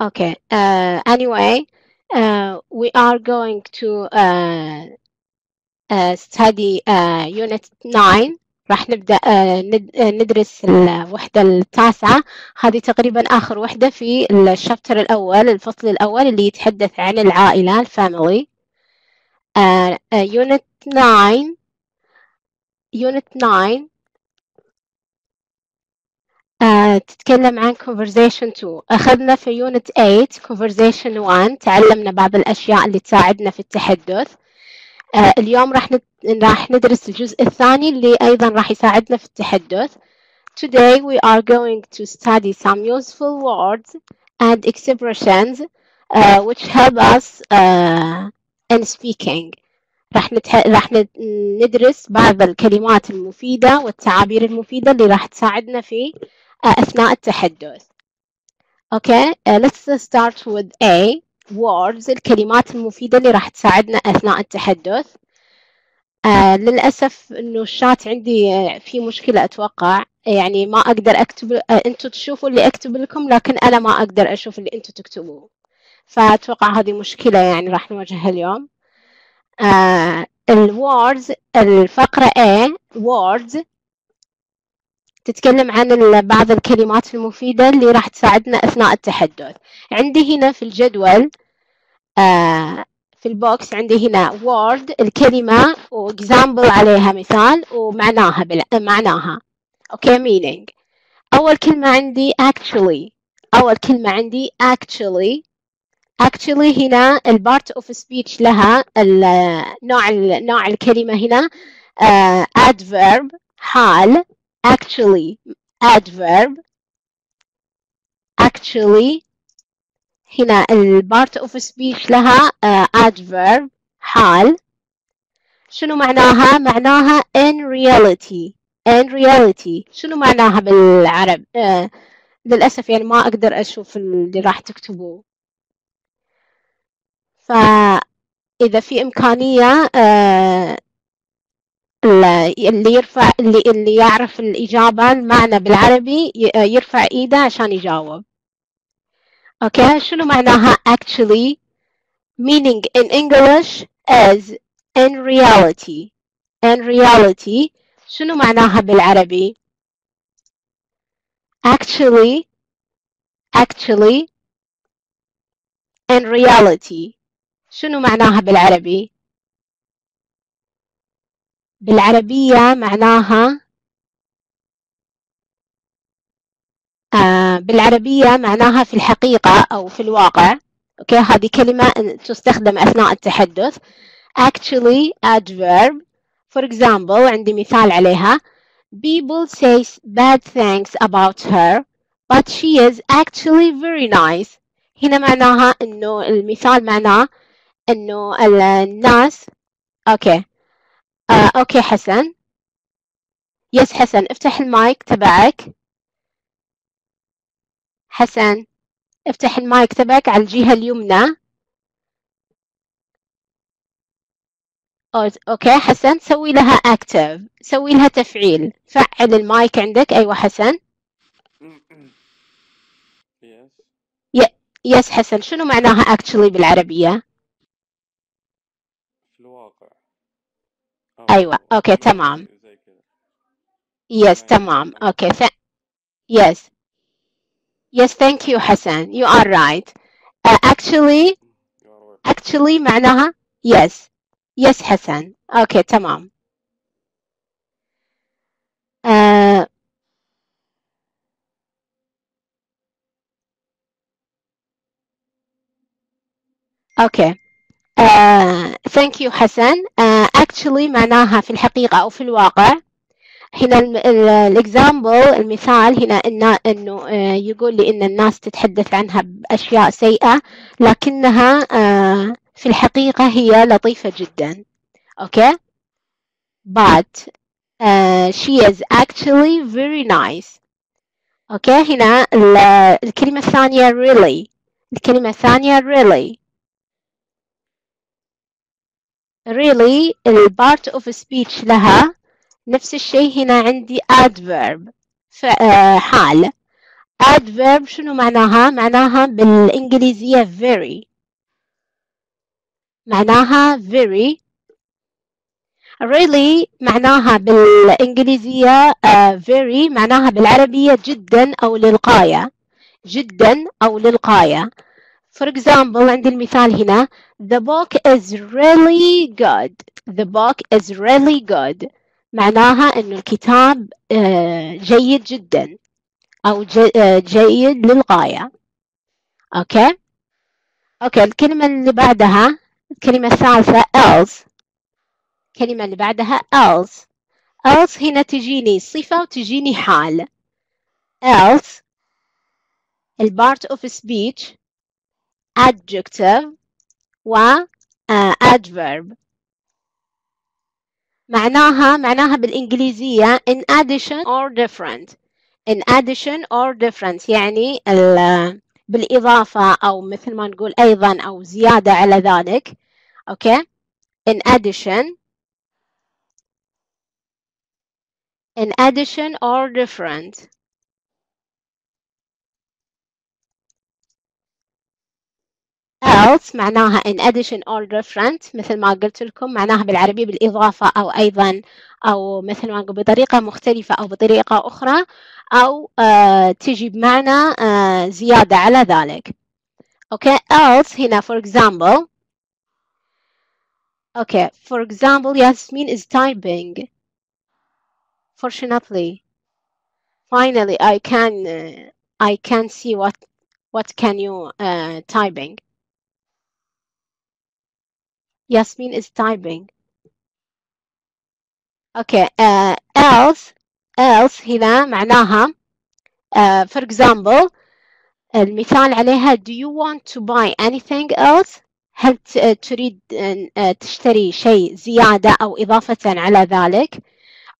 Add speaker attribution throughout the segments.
Speaker 1: Okay. Uh, anyway, uh, we are going to uh, uh, study uh, unit 9 راح نبدأ ند- uh, ندرس الوحدة التاسعة. هذه تقريبا آخر وحدة في الشابتر الأول الفصل الأول اللي يتحدث عن العائلة الفاميلي unit 9 unit 9 آه، تتكلم عن conversation 2 أخذنا في unit 8 conversation 1 تعلمنا بعض الأشياء اللي تساعدنا في التحدث. آه، اليوم راح. راح ندرس الجزء الثاني اللي أيضا راح يساعدنا في التحدث. Today we are going to study some useful words and expressions uh, which help us uh, in speaking. راح نتح... راح ند- ندرس بعض الكلمات المفيدة والتعابير المفيدة اللي راح تساعدنا في أثناء التحدث. Okay, uh, let's start with A. Words. الكلمات المفيدة اللي راح تساعدنا أثناء التحدث. آه للأسف إنه الشات عندي آه، في مشكلة أتوقع. يعني ما أقدر أكتب آه أنتوا تشوفوا اللي أكتب لكم لكن أنا ما أقدر أشوف اللي أنتوا تكتبوه. فأتوقع هذه مشكلة يعني راح نواجهها اليوم. آه الوردز الفقرة A. Words. تتكلم عن بعض الكلمات المفيدة اللي راح تساعدنا أثناء التحدث. عندي هنا في الجدول آه في البوكس عندي هنا word الكلمة و example عليها مثال ومعناها بال... معناها. okay meaning. أول كلمة عندي actually. أول كلمة عندي actually. Actually هنا ال part of speech لها نوع نوع الكلمة هنا آه adverb حال. Actually adverb actually هنا ال part of speech لها آه adverb حال. شنو معناها؟ معناها in reality in reality. شنو معناها بالعرب؟ آه للأسف يعني ما أقدر أشوف اللي راح تكتبوه. فإذا في إمكانية آه اللي يرفع اللي اللي يعرف الإجابة المعنى بالعربي يرفع إيده عشان يجاوب. أوكي؟ شنو معناها actually meaning in English is in reality? In reality شنو معناها بالعربي؟ actually actually in reality شنو معناها بالعربي؟ بالعربية معناها آه بالعربية معناها في الحقيقة أو في الواقع. أوكي؟ هذه كلمة تستخدم أثناء التحدث. Actually adverb. For example عندي مثال عليها. People say bad things about her but she is actually very nice. هنا معناها إنه المثال معناه ال- الناس okay. آه okay حسن. yes حسن. افتح المايك تبعك. حسن افتح المايك تبعك على الجهة اليمنى. okay حسن. سوي لها اكتف سوي لها تفعيل. فعل المايك عندك. أيوه حسن.
Speaker 2: yes
Speaker 1: yes حسن. شنو معناها actually بالعربية
Speaker 2: في الواقع أو
Speaker 1: أيوه أوكي
Speaker 2: زي
Speaker 1: تمام
Speaker 2: زي كذا
Speaker 1: yes
Speaker 2: ما
Speaker 1: تمام
Speaker 2: يهمك
Speaker 1: okay th... yes yes thank you حسن you are right. Uh, actually
Speaker 2: You are welcome.
Speaker 1: actually معناها yes. Yes حسن okay تمام uh, okay uh, thank you حسن uh, actually معناها في الحقيقة أو في الواقع. هنا ال example المثال هنا إنه آه، يقول لي إن الناس تتحدث عنها بأشياء سيئة لكنها آه، في الحقيقة هي لطيفة جدا. okay? But uh, she is actually very nice. okay? هنا ال- الكلمة الثانية really. الكلمة الثانية really. Really ال part of speech لها نفس الشيء هنا عندي adverb. آه، حال. Adverb شنو معناها؟ معناها بالإنجليزية very. معناها very. Really معناها بالإنجليزية uh, very معناها بالعربية جدا أو للغاية. جدا أو للغاية. For example عندي المثال هنا. The book is really good. The book is really good. معناها أنه الكتاب uh, جيد جدا. أو جيد للغاية. okay? okay الكلمة اللي بعدها الكلمة الثالثة else. الكلمة اللي بعدها else. Else هنا تجيني صفة وتجيني حال. Else. ال part of speech adjective و uh, adverb معناها معناها بالإنجليزية in addition or different in addition or different يعني بالإضافة أو مثل ما نقول أيضا أو زيادة على ذلك okay. in addition in addition or different else معناها in addition or different مثل ما قلت لكم معناها بالعربية بالإضافة أو أيضا أو مثل ما نقول بطريقة مختلفة أو بطريقة أخرى أو uh, تجي بمعنى uh, زيادة على ذلك okay else هنا for example okay for example Yasmin is typing fortunately finally I can uh, I can see what what can you uh, typing Yasmin is typing. Okay uh, else else هنا معناها uh, for example المثال عليها do you want to buy anything else? هل تريد تشتري شيء زيادة أو إضافة على ذلك?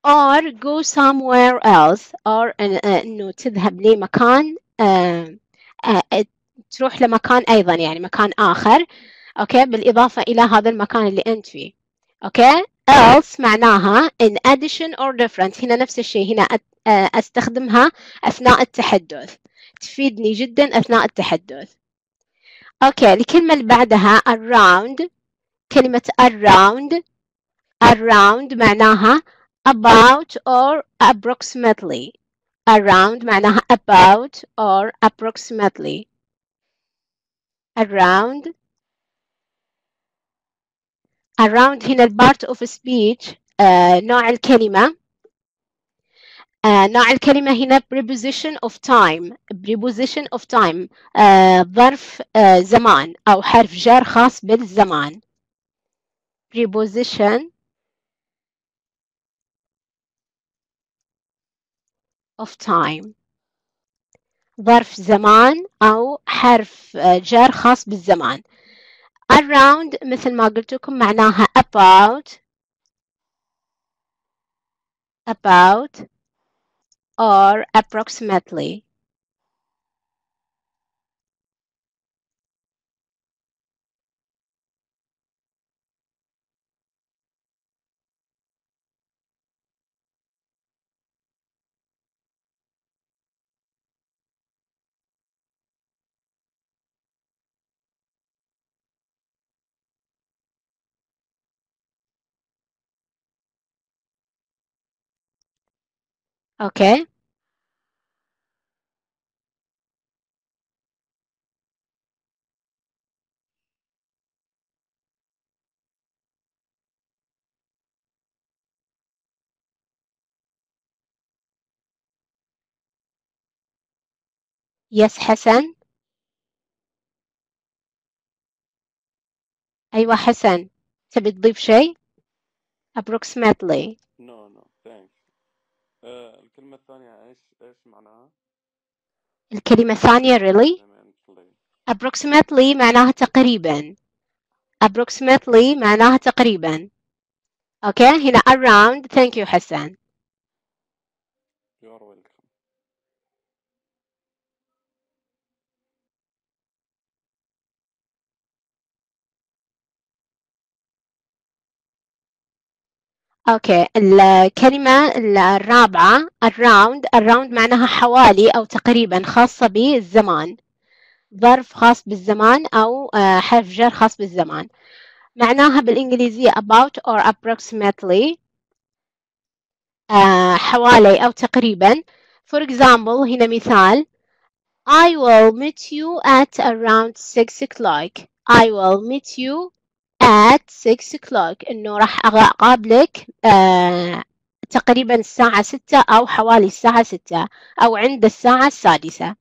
Speaker 1: Or go somewhere else or إنه تذهب لمكان تروح لمكان أيضا يعني مكان آخر. okay بالإضافة إلى هذا المكان اللي أنت فيه. okay else معناها in addition or different. هنا نفس الشيء. هنا أستخدمها أثناء التحدث. تفيدني جدا أثناء التحدث. okay الكلمة اللي بعدها around. كلمة around. Around معناها about or approximately. Around معناها about or approximately. Around around هنا part of speech uh, نوع الكلمة uh, نوع الكلمة هنا preposition of time preposition of time uh, ظرف uh, زمان أو حرف جر خاص بالزمان preposition of time ظرف زمان أو حرف جر خاص بالزمان around مثل ما قلت لكم معناها about about or approximately Okay. Yes حسن. أيوة حسن. تبي تضيف شيء؟ Approximately.
Speaker 2: الكلمة الثانية إيش إيش معناها؟
Speaker 1: الكلمة الثانية really
Speaker 2: Approximately.
Speaker 1: معناها تقريبا. Approximately معناها تقريبا. أوكي هنا around. Thank you حسن
Speaker 2: You are welcome.
Speaker 1: أوكي. الكلمة الرابعة around around معناها حوالي أو تقريبا خاصة بالزمان. ظرف خاص بالزمان أو آه، حرف جر خاص بالزمان. معناها بالإنجليزية about or approximately آه، حوالي أو تقريبا. For example هنا مثال. I will meet you at around 6 o'clock. I will meet you at 6 o'clock. إنه راح أقابلك آه تقريبا الساعة 6 أو حوالي الساعة 6 أو عند الساعة السادسة.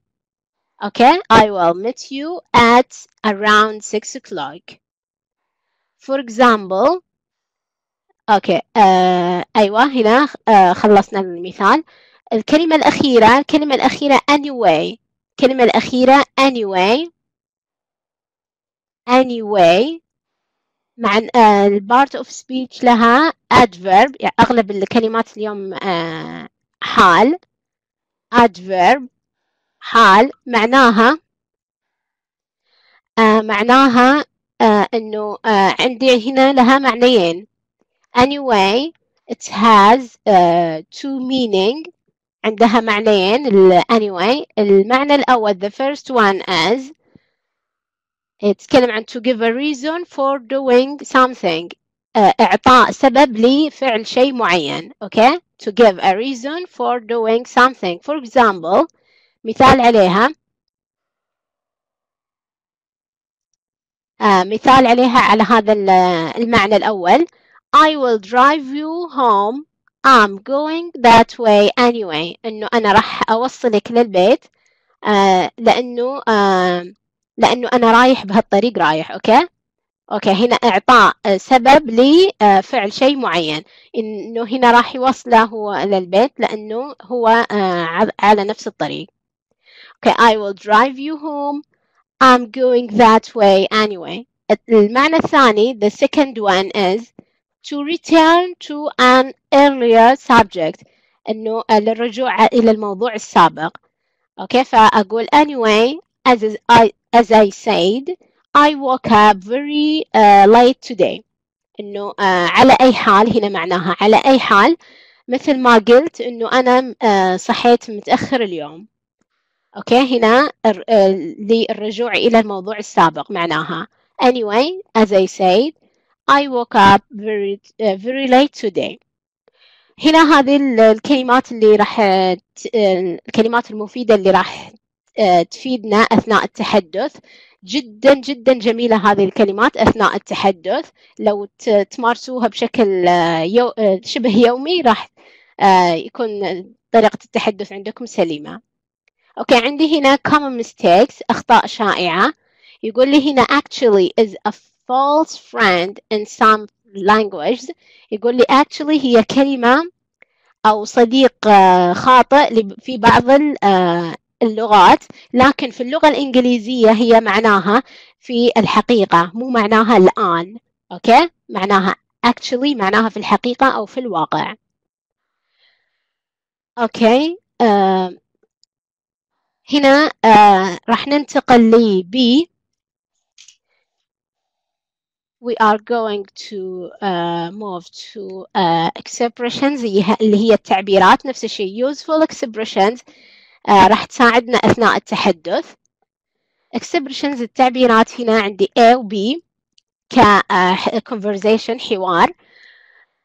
Speaker 1: Okay? I will meet you at around 6 o'clock. For example أوكي آه أيوة هنا آه خلصنا المثال. الكلمة الأخيرة الكلمة الأخيرة anyway. الكلمة الأخيرة anyway. Anyway. مع ال part of speech لها adverb. يعني أغلب الكلمات اليوم آه حال. adverb حال. معناها آه معناها آه آه عندي هنا لها معنيين. anyway it has uh, two meaning. عندها معنيين. anyway المعنى الأول the first one is يتكلم عن to give a reason for doing something uh, إعطاء سبب لفعل شيء معين okay to give a reason for doing something for example مثال عليها uh, مثال عليها على هذا المعنى الأول I will drive you home I'm going that way anyway إنه أنا راح أوصلك للبيت آه لأنه آه لأنه أنا رايح بهالطريق رايح okay? okay هنا إعطاء سبب لفعل شيء معين. إنه هنا راح يوصله هو للبيت لأنه هو آه على نفس الطريق. okay I will drive you home. I'm going that way anyway. المعنى الثاني the second one is to return to an earlier subject. إنه للرجوع إلى الموضوع السابق. okay فأقول anyway as I as I said I woke up very uh, late today. إنه uh, على أي حال هنا معناها على أي حال مثل ما قلت إنه أنا uh, صحيت متأخر اليوم. okay هنا للرجوع إلى الموضوع السابق معناها. Anyway as I said I woke up very uh, very late today. هنا هذه الكلمات اللي راح الكلمات المفيدة اللي راح تفيدنا أثناء التحدث. جدا جدا جميلة هذه الكلمات أثناء التحدث. لو تمارسوها بشكل يو شبه يومي راح يكون طريقة التحدث عندكم سليمة. okay عندي هنا common mistakes أخطاء شائعة. يقول لي هنا actually is a false friend in some languages يقول لي actually هي كلمة أو صديق خاطئ في بعض اللغات لكن في اللغة الإنجليزية هي معناها في الحقيقة مو معناها الآن okay? معناها actually معناها في الحقيقة أو في الواقع. okay? آه هنا آه راح ننتقل ل B. We are going to uh, move to uh, expressions اللي هي التعبيرات نفس الشيء useful expressions. راح تساعدنا أثناء التحدث expressions التعبيرات هنا عندي A و B ك uh, conversation حوار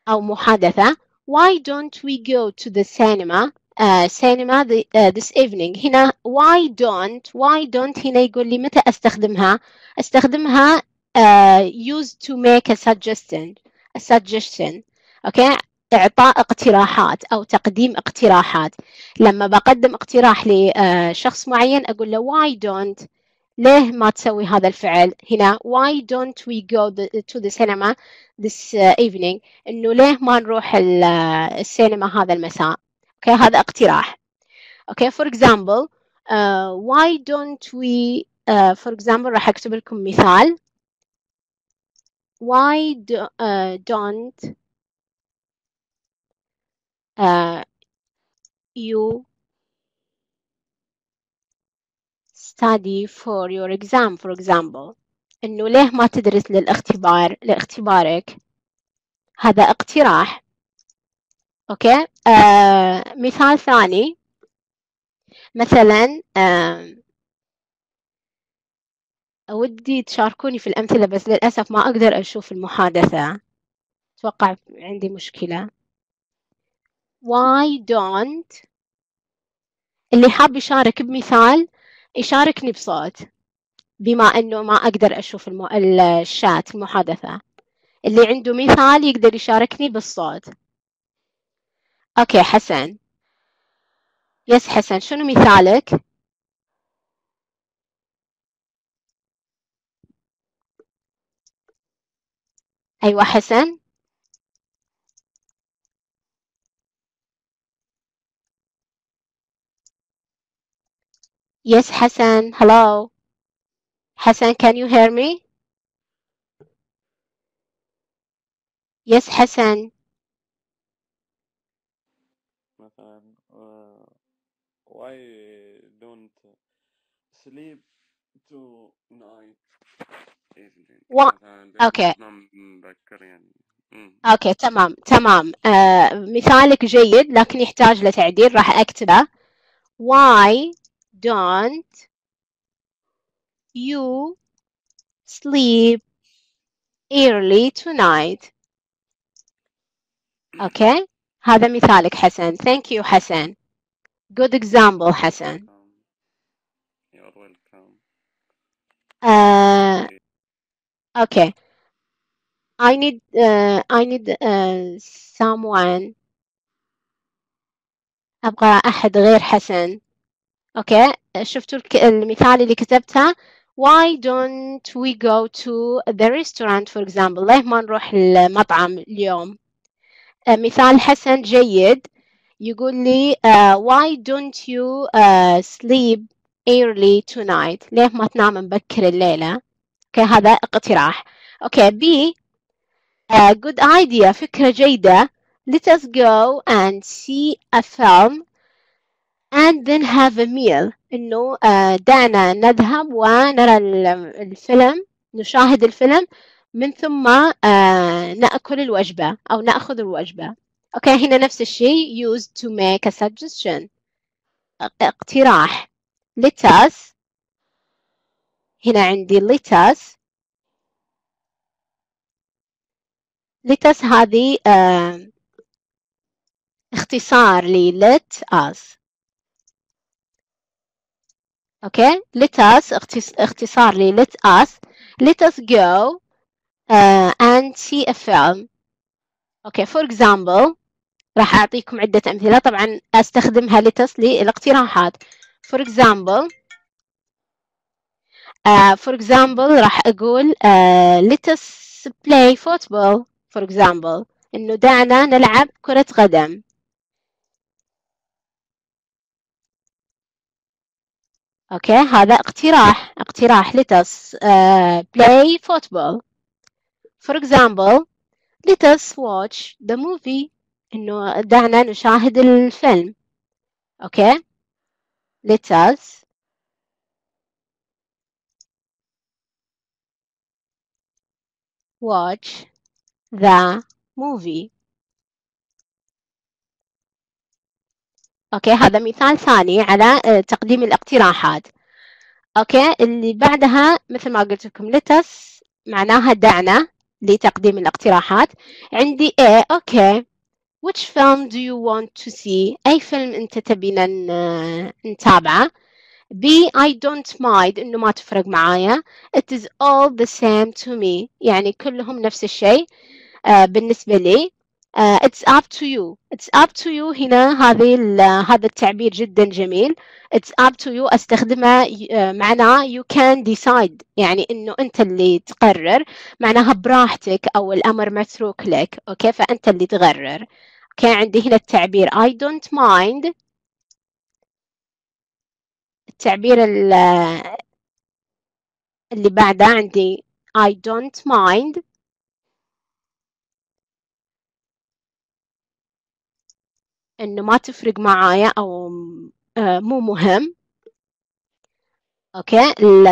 Speaker 1: أو محادثة why don't we go to the cinema uh, cinema the, uh, this evening هنا why don't why don't هنا يقول لي متى أستخدمها أستخدمها uh, used to make a suggestion a suggestion okay إعطاء اقتراحات أو تقديم اقتراحات. لما بقدم اقتراح لشخص معين أقول له why don't ليه ما تسوي هذا الفعل؟ هنا why don't we go the, to the cinema this evening إنه ليه ما نروح السينما هذا المساء؟ okay هذا اقتراح. okay for example uh, why don't we uh, for example راح أكتب لكم مثال. Why do, uh, don't uh, you study for your exam for example. إنه ليه ما تدرس للاختبار لاختبارك؟ هذا اقتراح. أوكي؟ آه مثال ثاني. مثلا آه ودي تشاركوني في الأمثلة بس للأسف ما أقدر أشوف المحادثة. أتوقع عندي مشكلة. Why don't? اللي حاب يشارك بمثال يشاركني بصوت بما أنه ما أقدر أشوف المو... الشات المحادثة. اللي عنده مثال يقدر يشاركني بالصوت. أوكي حسن. يس حسن شنو مثالك؟ أيوة حسن. Yes, Hassan. Hello. Hassan, can you hear me? Yes, Hassan.
Speaker 2: مثلا uh, why don't sleep tonight evening
Speaker 1: What?
Speaker 2: مثلا ليش
Speaker 1: Okay.
Speaker 2: ما تنام مبكر يعني مم.
Speaker 1: اوكي تمام تمام آه مثالك جيد لكن يحتاج لتعديل راح اكتبه why don't you sleep early tonight اوكي هذا مثالك حسن thank you حسن good example حسن
Speaker 2: Welcome. You're welcome.
Speaker 1: آه okay I need uh, I need uh, someone أبغى أحد غير حسن okay شفتوا الك- المثال اللي كتبتها Why don't we go to the restaurant for example? ليه ما نروح المطعم اليوم؟ آه، مثال حسن جيد. يقول لي uh, Why don't you uh, sleep early tonight? ليه ما تنام مبكر الليلة؟ okay هذا اقتراح. okay B uh, good idea. فكرة جيدة. Let us go and see a film. And then have a meal. إنه آه، دعنا نذهب ونرى ال- الفيلم نشاهد الفيلم من ثم آه، نأكل الوجبة أو نأخذ الوجبة. أوكي هنا نفس الشيء used to make a suggestion. اقتراح. Let us. هنا عندي let us. Let's هذه آه، اختصار ل let us. okay let's اختص- اختصار ل let us let us go uh, and see a film okay for example راح اعطيكم عدة امثلة طبعا استخدمها let us للاقتراحات for example uh, for example راح أقول uh, let us play football for example انه دعنا نلعب كرة قدم okay هذا اقتراح اقتراح let us uh, play football for example let us watch the movie انه دعنا نشاهد الفيلم okay let us watch the movie okay هذا مثال ثاني على آه، تقديم الاقتراحات. okay اللي بعدها مثل ما قلت لكم us معناها دعنا لتقديم الاقتراحات. عندي A okay. Which film do you want to see أي فيلم أنت تبينا ن- نتابعه؟ B I don't mind إنه ما تفرق معايا. It is all the same to me. يعني كلهم نفس الشيء آه بالنسبة لي. آه it's up to you. It's up to you هنا هذه هذا التعبير جدا جميل. It's up to you أستخدمه آه معناه you can decide. يعني إنه أنت اللي تقرر. معناها براحتك أو الأمر متروك لك. okay? فأنت اللي تقرر. okay? عندي هنا التعبير. I don't mind. التعبير ال- اللي بعده عندي. I don't mind. إنه ما تفرق معايا أو آه، مو مهم. okay? ال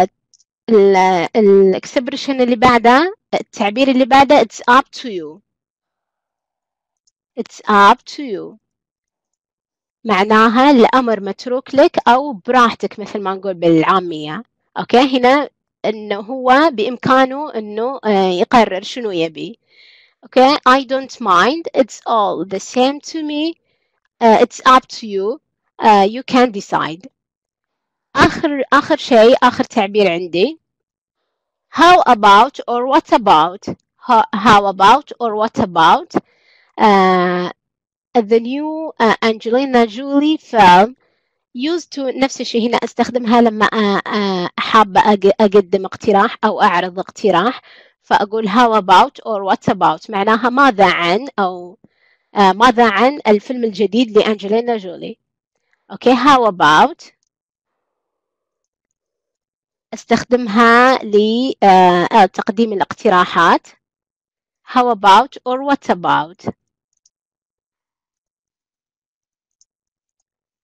Speaker 1: ال ال expression اللي بعده التعبير اللي بعده it's up to you. It's up to you. معناها الأمر متروك لك أو براحتك مثل ما نقول بالعامية. okay? هنا إنه هو بإمكانه إنه آه، يقرر شنو يبي. okay? I don't mind. It's all the same to me. Uh, it's up to you uh, you can decide آخر آخر شيء آخر تعبير عندي how about or what about how, about or what about uh, the new uh, Angelina Jolie film used to نفس الشيء هنا استخدمها لما حابة أقدم اقتراح أو أعرض اقتراح فأقول how about or what about معناها ماذا عن أو ماذا عن الفيلم الجديد لأنجلينا جولي؟ أوكي how about استخدمها لتقديم الاقتراحات. how about or what about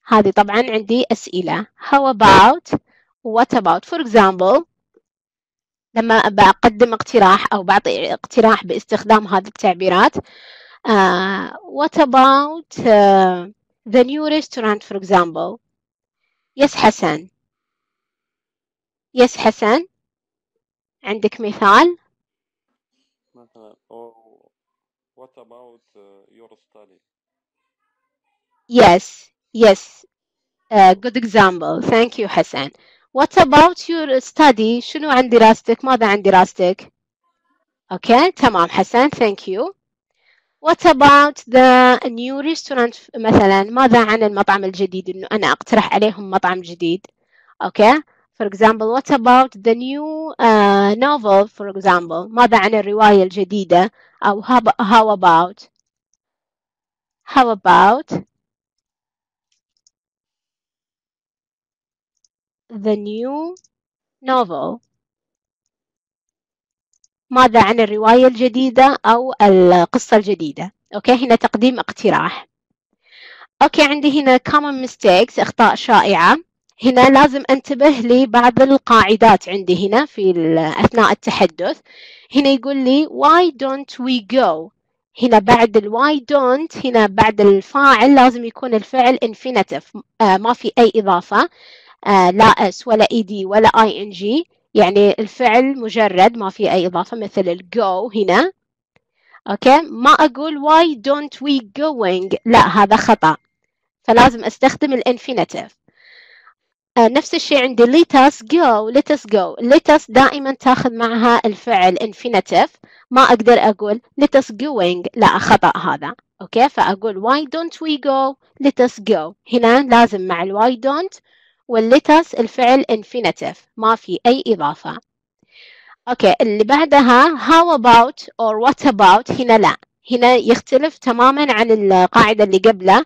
Speaker 1: هذه طبعا عندي أسئلة. how about what about for example لما بقدم اقتراح أو بعطي اقتراح باستخدام هذه التعبيرات uh, what about uh, the new restaurant for example yes حسن yes حسن عندك مثال
Speaker 2: مثلا oh, what about uh, your study
Speaker 1: yes yes uh, good example thank you حسن what about your study شنو عن دراستك ماذا عن دراستك okay تمام حسن thank you what about the new restaurant مثلا ماذا عن المطعم الجديد انه انا اقترح عليهم مطعم جديد okay for example what about the new uh, novel for example ماذا عن الرواية الجديدة أو how about how about the new novel ماذا عن الرواية الجديدة أو القصة الجديدة؟ أوكي هنا تقديم اقتراح. okay عندي هنا common mistakes أخطاء شائعة. هنا لازم أنتبه لبعض القاعدات عندي هنا في أثناء التحدث. هنا يقول لي why don't we go هنا بعد ال why don't هنا بعد الفاعل لازم يكون الفعل infinitive. آه ما في أي إضافة. آه لا s ولا ed ولا ing. يعني الفعل مجرد ما في أي إضافة مثل الجو هنا. okay? ما أقول why don't we going لا هذا خطأ. فلازم أستخدم ال infinitive آه نفس الشيء عندي. let us go let us go. let us دائما تاخذ معها الفعل infinitive. ما أقدر أقول let us going. لا خطأ هذا. okay? فأقول why don't we go? let us go. هنا لازم مع ال why don't وال let's الفعل infinitive. ما في أي إضافة. أوكي اللي بعدها how about or what about هنا لا. هنا يختلف تماما عن القاعدة اللي قبله.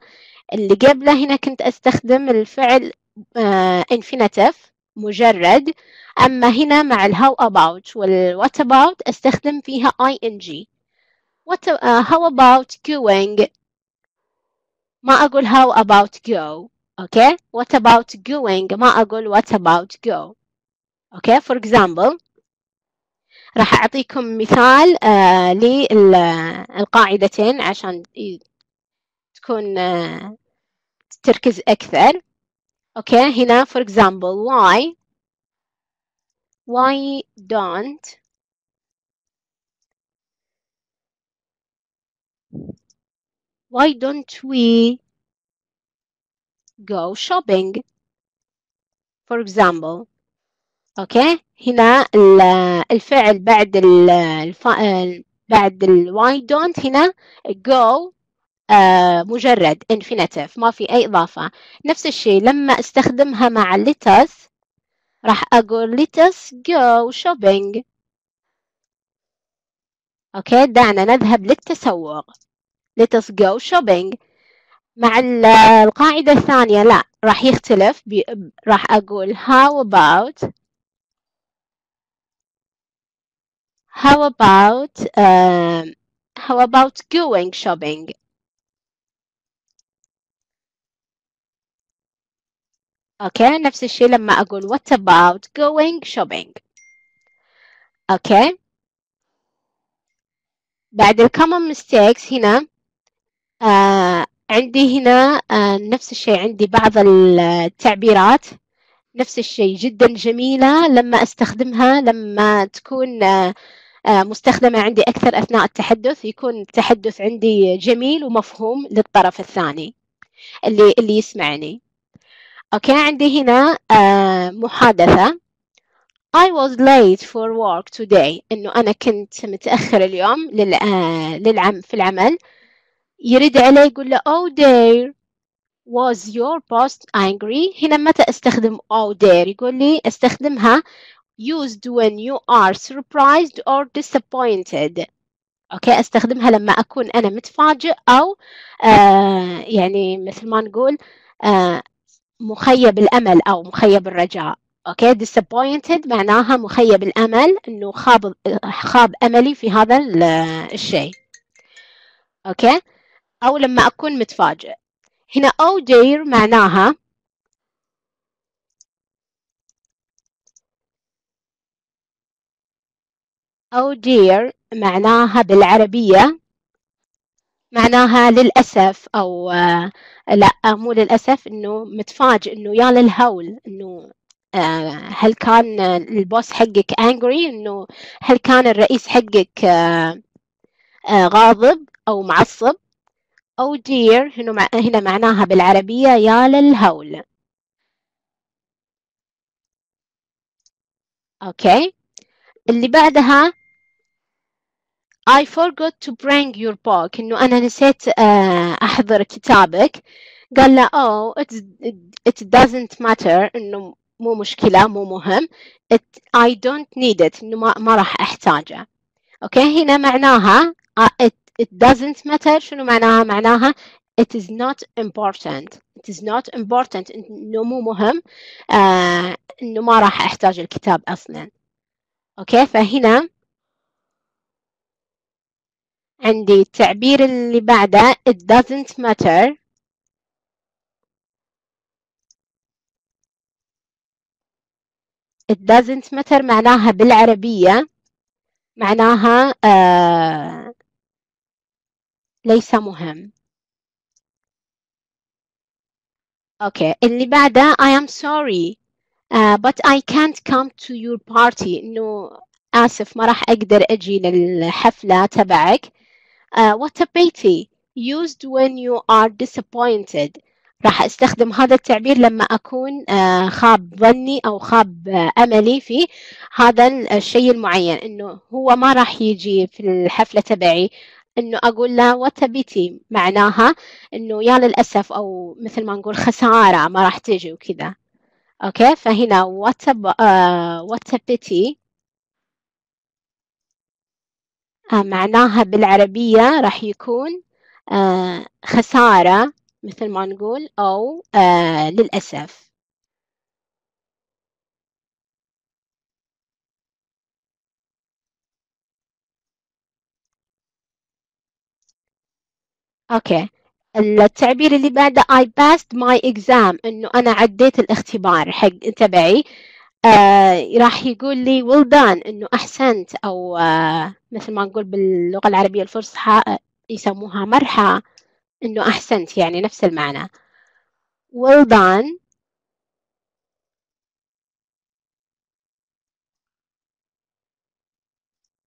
Speaker 1: اللي قبله هنا كنت أستخدم الفعل uh, infinitive مجرد. أما هنا مع ال how about وال what about أستخدم فيها ing. What, uh, how about going ما أقول how about go. Okay what about going ما أقول what about go okay for example راح أعطيكم مثال uh, للقاعدتين عشان تكون uh, تركز أكثر okay هنا for example why why don't why don't we go shopping. For example okay هنا الفعل بعد الف... بعد ال why don't هنا go uh, مجرد infinitive ما في أي إضافة. نفس الشيء لما أستخدمها مع let us راح أقول let us go shopping. okay دعنا نذهب للتسوق. Let us go shopping. مع القاعدة الثانية لا راح يختلف. راح أقول how about how about uh, how about going shopping أوكي نفس الشيء لما أقول what about going shopping okay بعد ال common mistakes هنا آه عندي هنا آه نفس الشيء عندي بعض التعبيرات. نفس الشيء جدا جميلة. لما أستخدمها لما تكون آه آه مستخدمة عندي أكثر أثناء التحدث يكون التحدث عندي جميل ومفهوم للطرف الثاني اللي اللي يسمعني. okay عندي هنا محادثة. I was late for work today. إنه أنا كنت متأخر اليوم لل للعم في العمل. يرد عليه يقول له oh dear was your boss angry? هنا متى أستخدم oh dear يقول لي أستخدمها used when you are surprised or disappointed. أوكي أستخدمها لما أكون أنا متفاجئ أو آه يعني مثل ما نقول آه مخيب الأمل أو مخيب الرجاء. okay disappointed معناها مخيب الأمل إنه خاب خاب أملي في هذا الشيء. okay أو لما أكون متفاجئ. هنا oh dear معناها oh dear معناها بالعربية معناها للأسف أو آه لا مو للأسف إنه متفاجئ إنه يا للهول إنه آه هل كان البوس حقك angry إنه هل كان الرئيس حقك آه غاضب أو معصب؟ أو dear هنا هنا معناها بالعربية يا للهول. أوكي اللي بعدها I forgot to bring your book. إنه أنا نسيت أحضر كتابك. قال له oh it, it doesn't matter. إنه مو مشكلة مو مهم. It, I don't need it. إنه ما, ما راح أحتاجه. أوكي هنا معناها it, it doesn't matter شنو معناها؟ معناها it is not important. It is not important. إنه مو مهم آه إنه ما راح أحتاج الكتاب أصلا. okay؟ فهنا عندي التعبير اللي بعده. It doesn't matter. It doesn't matter معناها بالعربية. معناها آه ليس مهم. okay اللي بعده I am sorry. Uh, but I can't come to your party. إنه آسف ما راح أقدر أجي للحفلة تبعك. Uh, what a pity. Used when you are disappointed. راح أستخدم هذا التعبير لما أكون uh, خاب ظني أو خاب uh, أملي في هذا الشيء المعين. إنه هو ما راح يجي في الحفلة تبعي. إنه أقول له what a pity. معناها إنه يا للأسف أو مثل ما نقول خسارة ما راح تجي وكذا. okay؟ فهنا a, uh, a pity. معناها بالعربية راح يكون آه خسارة مثل ما نقول أو آه okay. التعبير اللي بعده I passed my exam. إنه أنا عديت الاختبار. حق تبعي. آه راح يقول لي well done. إنه أحسنت. أو آه مثل ما نقول باللغة العربية الفصحى يسموها مرحى. إنه أحسنت يعني نفس المعنى. Well done.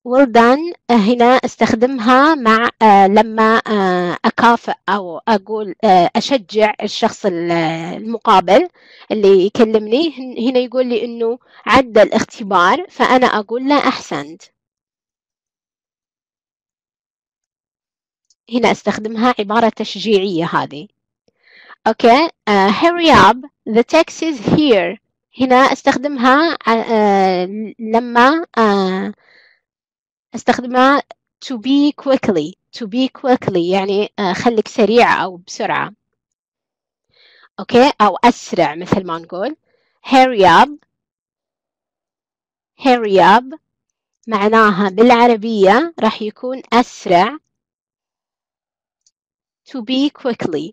Speaker 1: Well done هنا أستخدمها مع آه لما آه أكافئ أو أقول آه أشجع الشخص المقابل اللي يكلمني. هنا يقول لي إنه عدى الاختبار فأنا أقول له أحسنت. هنا أستخدمها عبارة تشجيعية هذه. أوكي uh, hurry up the taxi is here. هنا أستخدمها uh, لما uh, أستخدمها to be quickly to be quickly يعني uh, خليك سريع أو بسرعة. okay؟ أو أسرع مثل ما نقول. Hurry up. Hurry up معناها بالعربية راح يكون أسرع. To be quickly.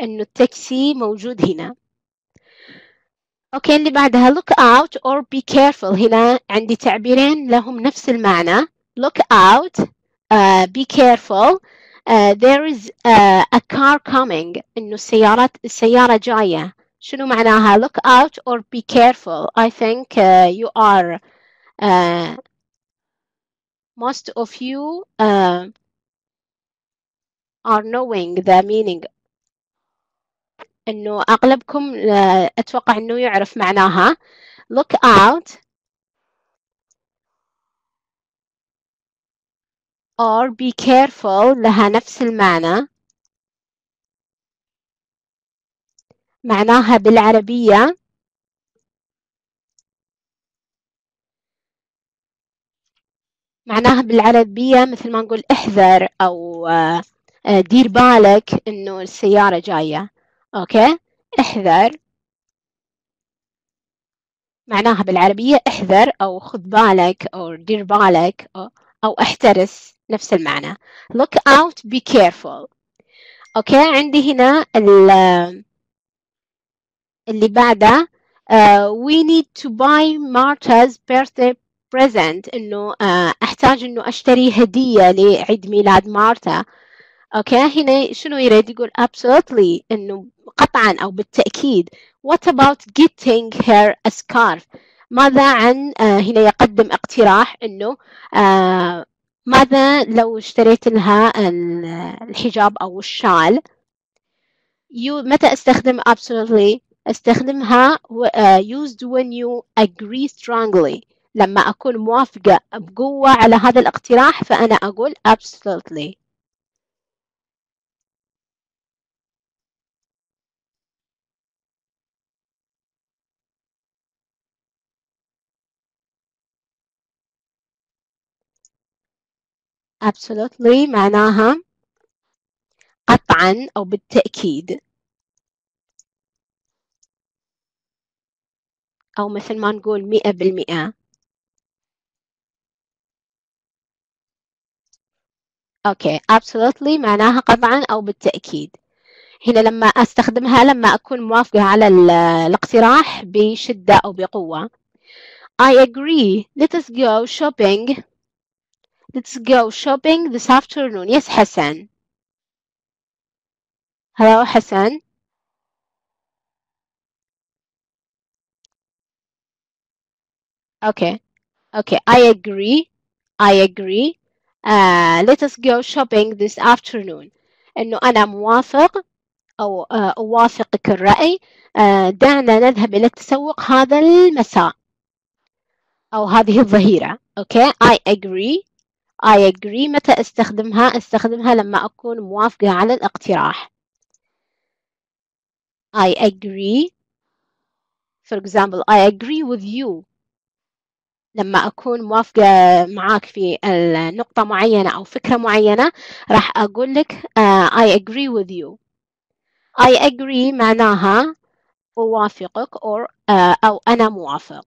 Speaker 1: إنه التاكسي موجود هنا. okay اللي بعدها look out or be careful. هنا عندي تعبيرين لهم نفس المعنى. look out uh, be careful uh, there is uh, a car coming إنه السيارات السيارة جاية شنو معناها look out or be careful I think uh, you are uh, most of you uh, are knowing the meaning إنه أغلبكم uh, أتوقع إنه يعرف معناها look out or be careful لها نفس المعنى. معناها بالعربية. معناها بالعربية مثل ما نقول احذر أو دير بالك إنه السيارة جاية. okay؟ احذر. معناها بالعربية احذر أو خذ بالك أو دير بالك أو, أو احترس. نفس المعنى. Look out be careful. okay عندي هنا اللي بعده uh, we need to buy Marta's birthday present. إنه uh, أحتاج إنه أشتري هدية لعيد ميلاد مارتا. okay هنا شنو يريد؟ يقول absolutely. إنه قطعا أو بالتأكيد. What about getting her a scarf ماذا عن uh, هنا يقدم اقتراح uh, ماذا لو اشتريت لها الحجاب أو الشال؟ You متى أستخدم؟ absolutely. أستخدمها uh, used when you agree strongly. لما أكون موافقة بقوة على هذا الاقتراح فأنا أقول absolutely. Absolutely. معناها قطعا أو بالتأكيد. أو مثل ما نقول مئة بالمئة. أوكي. Absolutely. معناها قطعا أو بالتأكيد. هنا لما أستخدمها لما أكون موافقة على الاقتراح بشدة أو بقوة. I agree. Let us go shopping. let's go shopping this afternoon yes حسن hello حسن Okay. Okay. I agree. I agree. Uh, let us go shopping this afternoon. إنه أنا موافق أو uh, أوافقك الرأي uh, دعنا نذهب إلى التسوق هذا المساء أو هذه الظهيرة. Okay. I agree. I agree. متى أستخدمها؟ أستخدمها لما أكون موافقة على الاقتراح. I agree. For example, I agree with you. لما أكون موافقة معاك في نقطة معينة أو فكرة معينة راح أقول لك uh, I agree with you I agree معناها أوافقك or, uh, أو أنا موافق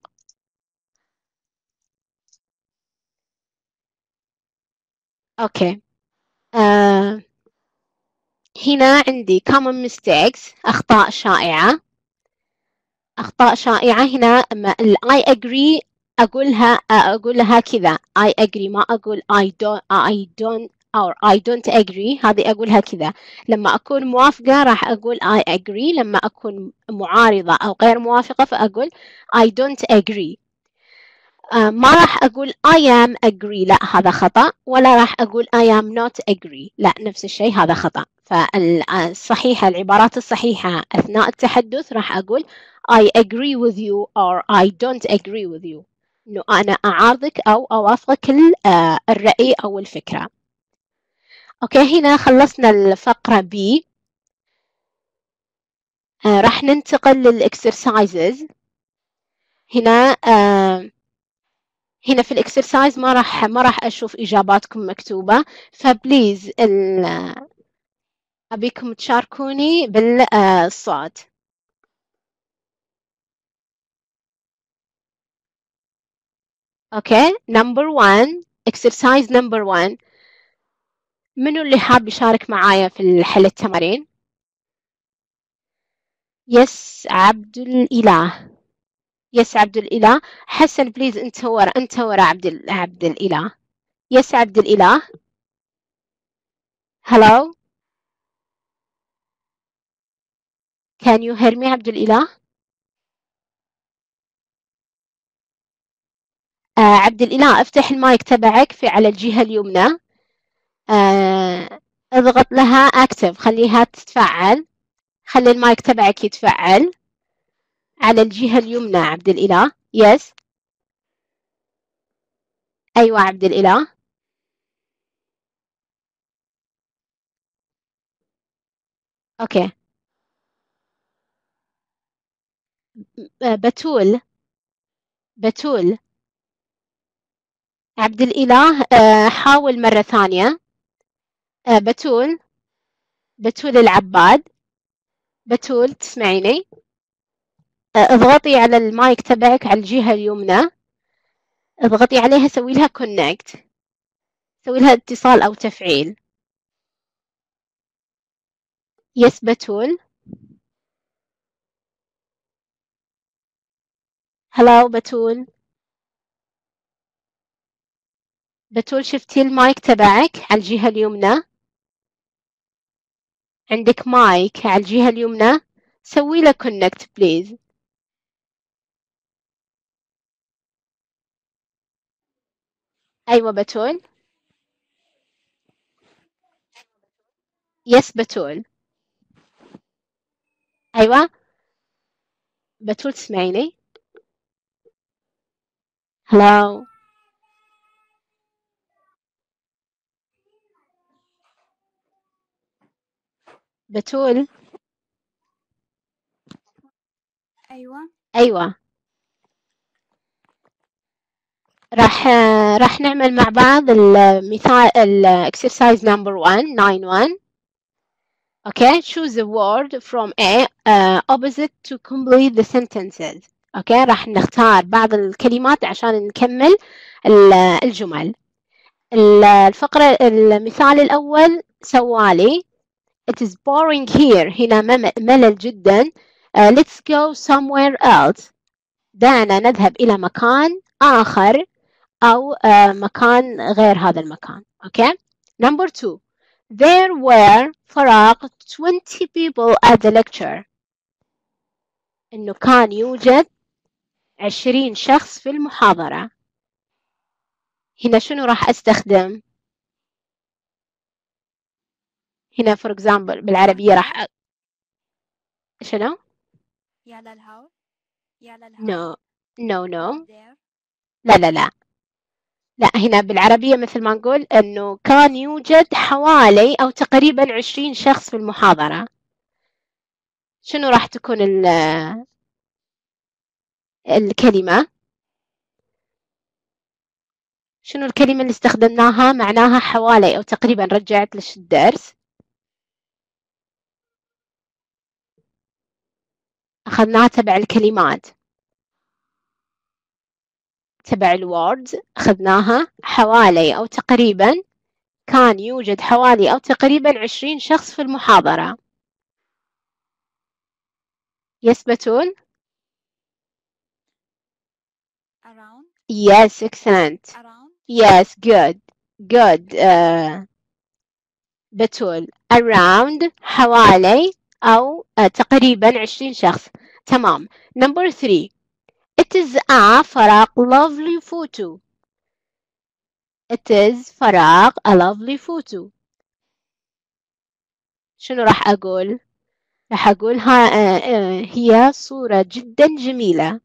Speaker 1: أوكي uh, هنا عندي common mistakes أخطاء شائعة. أخطاء شائعة هنا I agree أقولها أقول لها كذا. I agree ما أقول I don't I don't or I don't agree هذه أقولها كذا. لما أكون موافقة راح أقول I agree لما أكون معارضة أو غير موافقة فأقول I don't agree. ما راح أقول I am agree. لا هذا خطأ. ولا راح أقول I am not agree. لا نفس الشيء هذا خطأ. فالصحيحة العبارات الصحيحة أثناء التحدث راح أقول I agree with you or I don't agree with you. إنه أنا أعارضك أو أوافقك الرأي أو الفكرة. okay هنا خلصنا الفقرة B آه راح ننتقل لل exercises هنا آه هنا في ال exercise ما راح ما راح أشوف إجاباتكم مكتوبة. ف please أبيكم تشاركوني بالصوت. okay number 1 exercise number 1 منو اللي حاب يشارك معايا في حل التمارين؟ yes عبد الإله. yes عبد الإله. حسن please انت ورا انت ورا عبد عبد الإله. yes عبد الإله. Hello. Can you hear me عبد الإله؟ آه عبد الإله أفتح المايك تبعك في على الجهة اليمنى. آه اضغط لها active خليها تتفعل. خلي المايك تبعك يتفعل. على الجهة اليمنى عبد الإله. yes أيوة عبد الإله. okay. آه، بتول. بتول. عبد الإله آه، حاول مرة ثانية. آه، بتول. بتول العباد. بتول تسمعيني؟ اضغطي على المايك تبعك على الجهة اليمنى. اضغطي عليها سوي لها connect سوي لها اتصال أو تفعيل. yes بتول hello بتول بتول شفتي المايك تبعك على الجهة اليمنى؟ عندك مايك على الجهة اليمنى؟ سوي له connect please أيوة بتول yes بتول أيوة. بتول تسمعيني؟ hello بتول
Speaker 3: أيوة.
Speaker 1: أيوة. راح راح نعمل مع بعض المثال ال exercise number 1 9 1 Okay, choose a word from A uh, opposite to complete the sentences. Okay, راح نختار بعض الكلمات عشان نكمل الجمل. الفقرة المثال الأول سوالي It is boring here. هنا ملل جدا. Uh, let's go somewhere else. دعنا نذهب إلى مكان آخر أو uh, مكان غير هذا المكان. Okay. Number two. There were فراغ 20 people at the lecture. إنه كان يوجد 20 شخص في المحاضرة. هنا شنو راح أستخدم؟ هنا for example بالعربية راح أ... شنو؟
Speaker 3: يا للهول يا للهول
Speaker 1: no no no لا لا لا لا هنا بالعربية مثل ما نقول أنه كان يوجد حوالي أو تقريبا عشرين شخص في المحاضرة. شنو راح تكون ال- الكلمة؟ شنو الكلمة اللي استخدمناها؟ معناها حوالي أو تقريبا رجعت لش الدرس. أخذناها تبع الكلمات. تبع الوردز أخذناها حوالي أو تقريبا كان يوجد حوالي أو تقريبا عشرين شخص في المحاضرة. يثبتون؟
Speaker 3: Around.
Speaker 1: Yes excellent.
Speaker 3: Around.
Speaker 1: Yes good. Good uh, بتول. Around حوالي أو uh, تقريبا عشرين شخص. تمام. Number three. It is a فراغ lovely photo. It is فراغ a lovely photo. شنو راح أقول؟ راح أقول ها آه، آه، هي صورة جدا جميلة.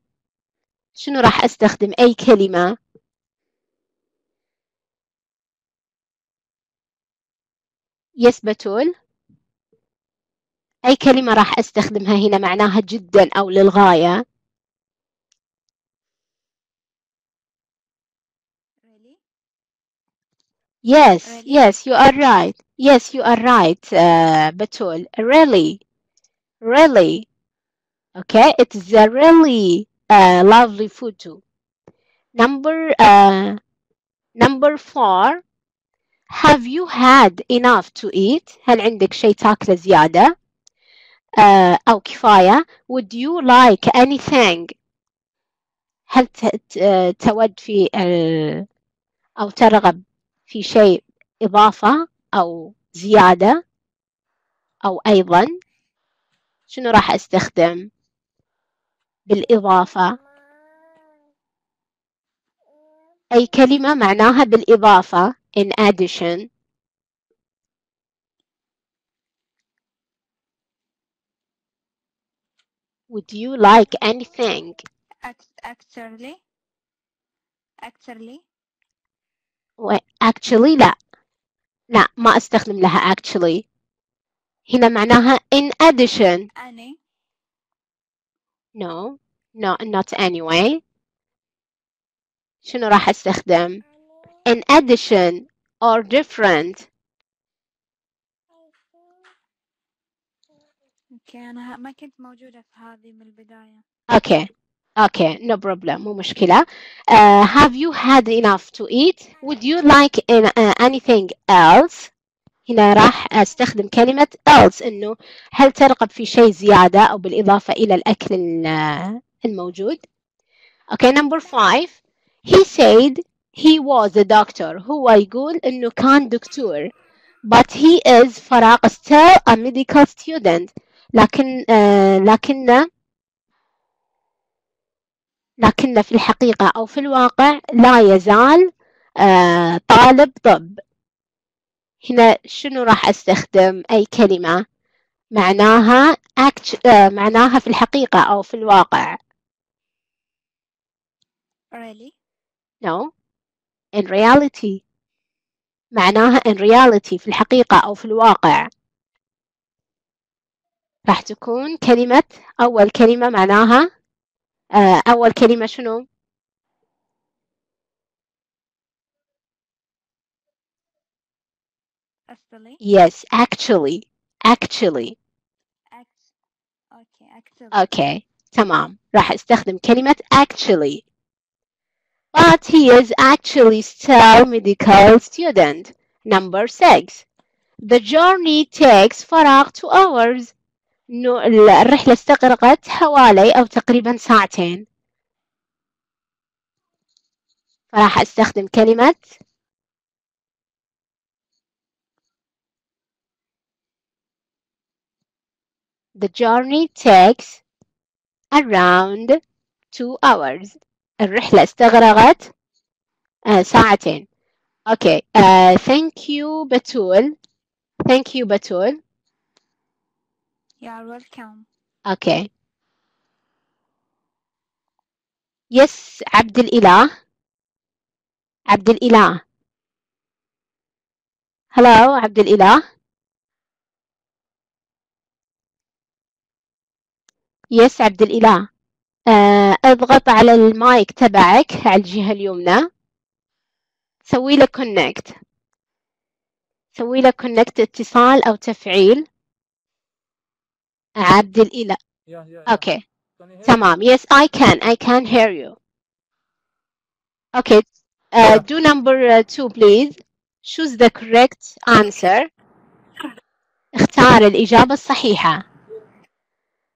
Speaker 1: شنو راح أستخدم؟ أي كلمة؟ يس بتول أي كلمة راح أستخدمها هنا معناها جدا أو للغاية؟ Yes,
Speaker 3: Really?
Speaker 1: yes, you are right. Yes, you are right, uh, Batul. Really, really. Okay, it is a really uh, lovely photo. Number uh, number four. Have you had enough to eat? هل عندك شيء تاكله زيادة؟ uh, أو كفاية؟ Would you like anything? هل ت- ت- تود في ال- أو ترغب في شيء إضافة أو زيادة أو أيضا شنو راح أستخدم بالإضافة أي كلمة معناها بالإضافة in addition Would you like anything?
Speaker 3: Act- Actually. Actually.
Speaker 1: Actually لا. لا ما أستخدم لها actually. هنا معناها in addition.
Speaker 3: Any.
Speaker 1: no. No not anyway. شنو راح أستخدم؟ in addition or different.
Speaker 3: أوكي أنا ما كنت موجودة في هذه من البداية.
Speaker 1: okay. Okay no problem مو مشكلة uh, have you had enough to eat would you like in, uh, anything else هنا راح أستخدم كلمة else إنه هل ترغب في شيء زيادة أو بالإضافة إلى الأكل ال- الموجود okay number five he said he was a doctor هو يقول إنه كان دكتور but he is فراغ still a medical student لكن آه لكنه لكن في الحقيقة أو في الواقع لا يزال آه طالب طب. هنا شنو راح أستخدم أي كلمة؟ معناها act آه معناها في الحقيقة أو في الواقع.
Speaker 3: Really.
Speaker 1: no. In reality. معناها in reality في الحقيقة أو في الواقع. راح تكون كلمة أول كلمة معناها أول كلمة شنو
Speaker 3: Actually.
Speaker 1: yes actually actually
Speaker 3: Act. Okay. Actually.
Speaker 1: Okay تمام راح استخدم كلمة actually but he is actually still medical student number six the journey takes فراغ two hours إنه ال- الرحلة استغرقت حوالي أو تقريبا ساعتين. فراح أستخدم كلمة the journey takes around two hours. الرحلة استغرقت آه، ساعتين. Okay uh, thank you بتول. Thank you بتول.
Speaker 3: You are welcome.
Speaker 1: okay. Yes عبد الإله عبد الإله hello عبد الإله yes عبد الإله اضغط على المايك تبعك على الجهة اليمنى. سوي له connect سوي له connect اتصال أو تفعيل. عبد الإله
Speaker 4: Yeah, yeah, yeah.
Speaker 1: اوكي
Speaker 4: Can you hear me?
Speaker 1: تمام yes I can I can hear you okay uh,
Speaker 4: Yeah.
Speaker 1: do number uh, two please choose the correct answer اختار الإجابة الصحيحة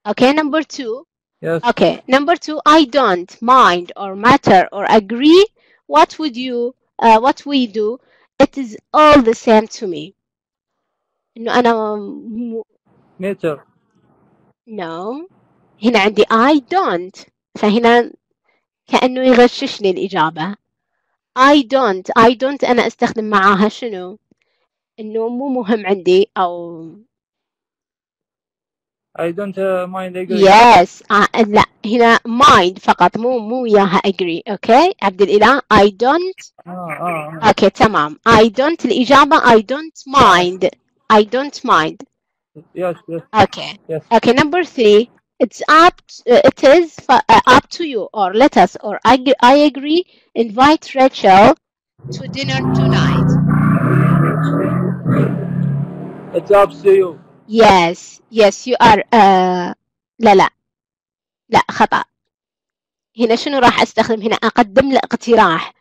Speaker 1: okay number two
Speaker 4: Yes.
Speaker 1: Okay, number two, I don't mind or matter or agree. What would you, uh, what we do, it is all the same to me. إنه أنا م-
Speaker 4: Nature.
Speaker 1: No. هنا عندي I don't. فهنا كأنه يغششني الإجابة. I don't. I don't أنا أستخدم معاها شنو؟ إنه مو مهم عندي أو
Speaker 4: I don't uh, mind agree.
Speaker 1: yes. آه لا. هنا mind فقط. مو مو وياها agree. okay عبد الإله I don't.
Speaker 4: آه آه آه.
Speaker 1: okay تمام. I don't الإجابة. I don't mind. I don't mind.
Speaker 4: Yes, yes,
Speaker 1: okay
Speaker 4: yes.
Speaker 1: okay number three it's up uh, it is uh, up to you or let us or I, I agree invite Rachel to dinner tonight
Speaker 4: It's up to you.
Speaker 1: yes yes you are uh, لا لا لا خطأ هنا شنو راح استخدم هنا اقدم له اقتراح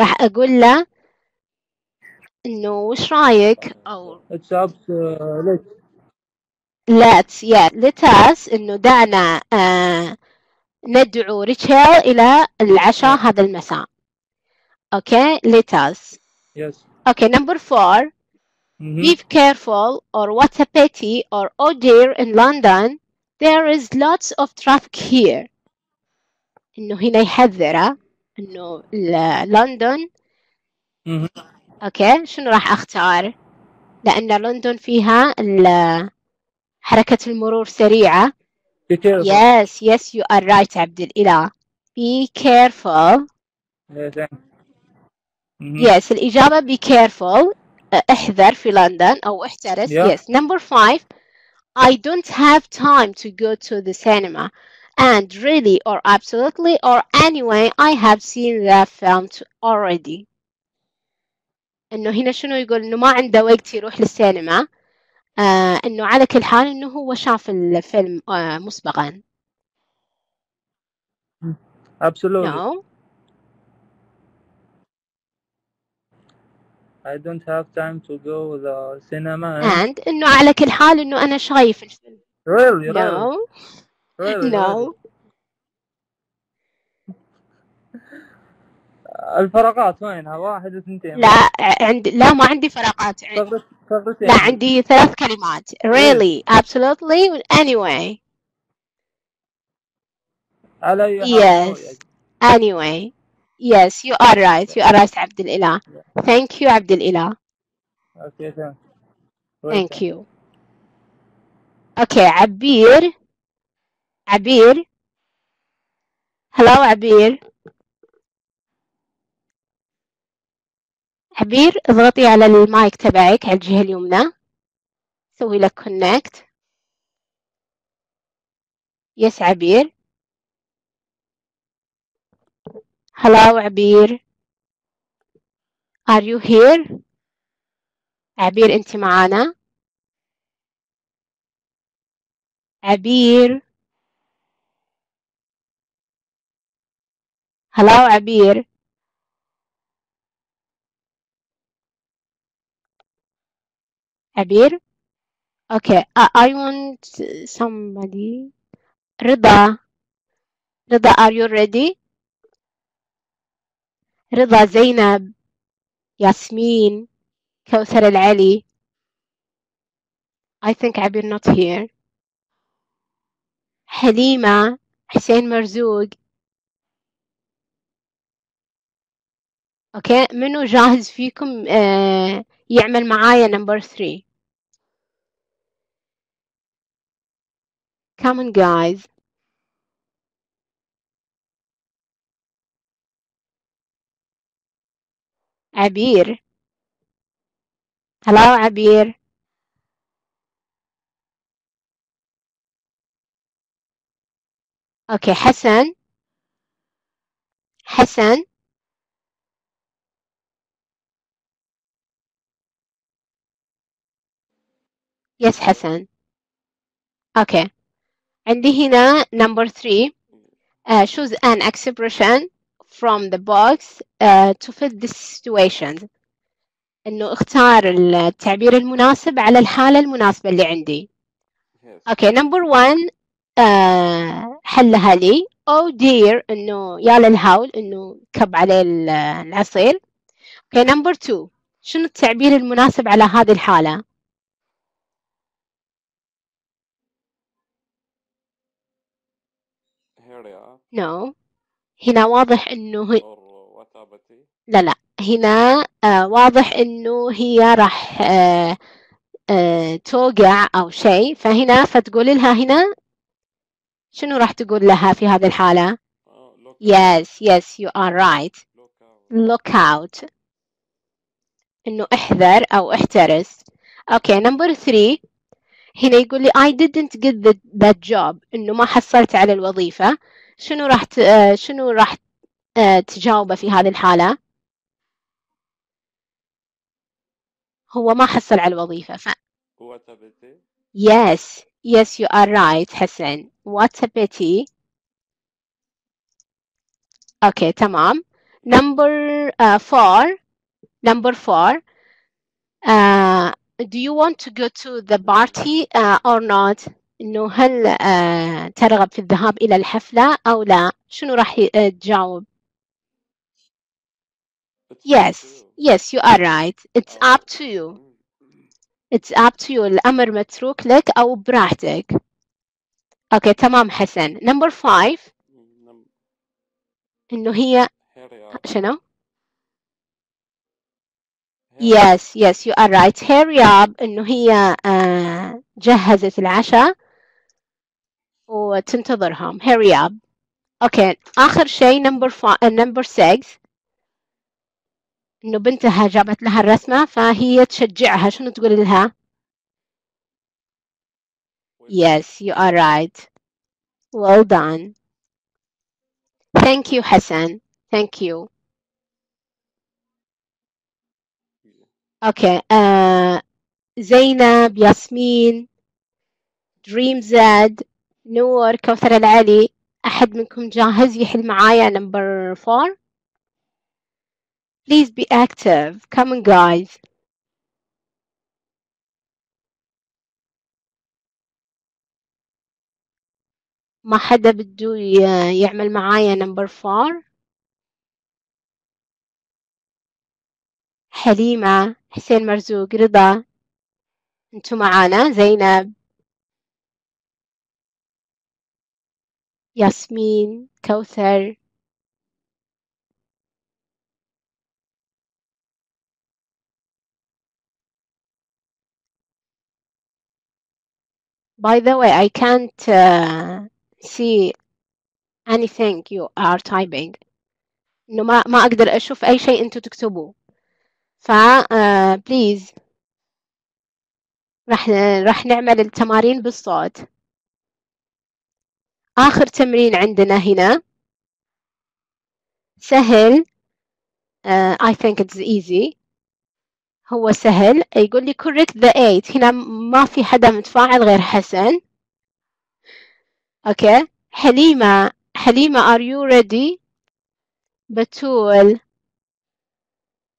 Speaker 1: راح أقول له انه وش رايك أو
Speaker 4: It's up to uh, let.
Speaker 1: Let's yeah let us انه دعنا آه ندعو ريتشل إلى العشاء هذا المساء أوكي let us
Speaker 4: Yes.
Speaker 1: okay number four
Speaker 4: Mhm.
Speaker 1: be careful or what a pity or oh dear in London there is lots of traffic here انه هنا يحذره انه ل- لندن
Speaker 4: Mhm.
Speaker 1: أوكي شنو راح اختار لأن لندن فيها ال- حركة المرور سريعة
Speaker 4: Be careful.
Speaker 1: yes yes you are right عبد الإله be careful
Speaker 4: Yeah, thanks. Mhm.
Speaker 1: yes الإجابة be careful uh, احذر في لندن أو احترس
Speaker 4: Yeah.
Speaker 1: yes number five I don't have time to go to the cinema and really or absolutely or anyway I have seen the film t- already انه هنا شنو يقول انه ما عنده وقت يروح للسينما آه إنه على كل حال إنه هو شاف الفيلم آه مسبقا.
Speaker 4: Absolutely.
Speaker 1: no.
Speaker 4: I don't have time to go the cinema.
Speaker 1: and إنه على كل حال إنه أنا شايف الفيلم.
Speaker 4: Really, really,
Speaker 1: no.
Speaker 4: really, really.
Speaker 1: no
Speaker 4: الفراغات وينها؟ واحد اثنتين.
Speaker 1: لا عند لا ما عندي فراغات. عن-
Speaker 4: فقرت فقرتين.
Speaker 1: لا عندي ثلاث كلمات. really absolutely. Anyway.
Speaker 4: على أي
Speaker 1: yes. Anyway. Yes you are right. You are right عبد الإله. Thank you عبد الإله.
Speaker 4: Okay,
Speaker 1: thank
Speaker 4: Welcome.
Speaker 1: you. Okay عبير. عبير. Hello عبير. عبير اضغطي على المايك تبعك على الجهة اليمنى. سوي لك connect. Yes عبير. Hello عبير. Are you here? عبير انت معانا؟ عبير. Hello عبير. عبير okay I, I want somebody. رضا. رضا are you ready? رضا زينب. ياسمين. كوثر العلي. I think عبير not here حليمة. حسين مرزوق. أوكي؟ منو جاهز فيكم آه يعمل معايا number 3 come on guys. عبير hello عبير أوكي حسن حسن yes حسن okay عندي هنا number 3 uh, choose an expression from the box uh, to fit this situation. إنه اختار التعبير المناسب على الحالة المناسبة اللي عندي.
Speaker 2: Yes.
Speaker 1: okay number 1 آه حلها لي. oh dear إنه يا للهول إنه كب عليه ال- العصير. okay number 2 شنو التعبير المناسب على هذه الحالة؟ no. هنا واضح إنه هي... لا لا. هنا آه واضح إنه هي راح آه آه توقع أو شيء. فهنا فتقول لها هنا؟ شنو راح تقول لها في هذه الحالة؟
Speaker 2: Oh,
Speaker 1: yes yes you are right.
Speaker 2: Look out.
Speaker 1: إنه احذر أو احترس. okay number 3 هنا يقول لي I didn't get the, that job. إنه ما حصلت على الوظيفة. شنو راح ت... آه، شنو راح آه، تجاوبه في هذه الحالة هو ما حصل على الوظيفة ف
Speaker 2: What a pity?
Speaker 1: yes yes you are right حسن what a pity أوكي تمام number uh, four number four uh, do you want to go to the party uh, or not إنه هل آه، ترغب في الذهاب إلى الحفلة أو لا؟ شنو راح آه، تجاوب؟ Yes. yes you are right. It's up to you. It's up to you. الأمر متروك لك أو براحتك. okay تمام حسن. Number five. إنه هي شنو؟ Yes yes you are right. Hurry up إنه هي آه، جهزت العشاء. وتنتظرهم. Hurry up. okay آخر شيء number five number six. إنه بنتها جابت لها الرسمة فهي تشجعها. شنو تقول لها؟ Yes you are right. Well done. Thank you حسن thank you. okay آه زينب ياسمين دريم زاد نور كوثر العلي أحد منكم جاهز يحل معايا number four please be active. Come on guys. ما حدا بده يعمل معايا number four حليمة حسين مرزوق رضا. أنتوا معانا؟ زينب. ياسمين كوثر. By the way I can't uh, see anything you are typing. إنه ما ما أقدر أشوف أي شيء أنتوا تكتبوه. ف uh, please. راح راح نعمل التمارين بالصوت. آخر تمرين عندنا هنا. سهل. uh, I think it's easy. هو سهل. يقول لي correct the eight. هنا ما في حدا متفاعل غير حسن. أوكي. حليمة. حليمة are you ready? بتول.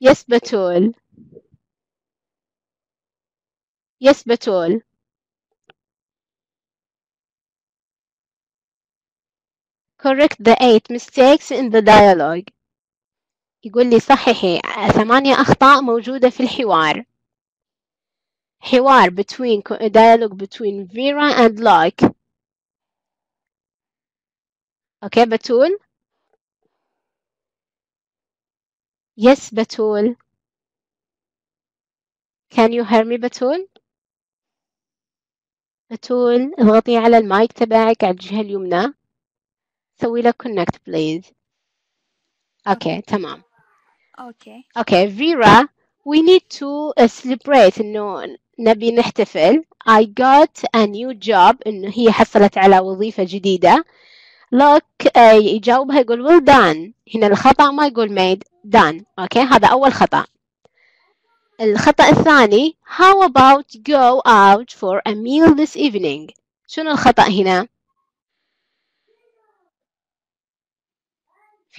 Speaker 1: Yes بتول. Yes بتول. Correct the eight mistakes in the dialogue. يقول لي صححي ثمانية أخطاء موجودة في الحوار. حوار between dialogue between Vera and Luke okay بتول yes بتول can you hear me بتول بتول اضغطي على المايك تبعك على الجهة اليمنى. سوي لك connect please أوكي تمام
Speaker 3: Okay.
Speaker 1: Okay, Vera, we need to uh, celebrate إنه نبي نحتفل. I got a new job إنه هي حصلت على وظيفة جديدة. Look uh, يجاوبها يقول well done. هنا الخطأ ما يقول made done. Okay, هذا أول خطأ. الخطأ الثاني How about go out for a meal this evening? شنو الخطأ هنا؟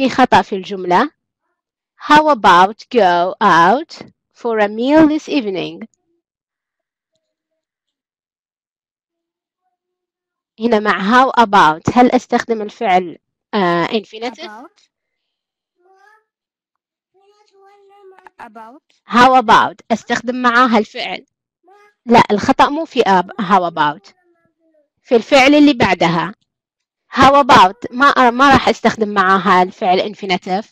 Speaker 1: في خطأ في الجملة. How about go out for a meal this evening? هنا مع how about هل أستخدم الفعل uh, infinitive؟
Speaker 3: About. About.
Speaker 1: how about أستخدم معاها الفعل لا الخطأ مو في how about في الفعل اللي بعدها how about ما ما راح أستخدم معاها الفعل infinitive.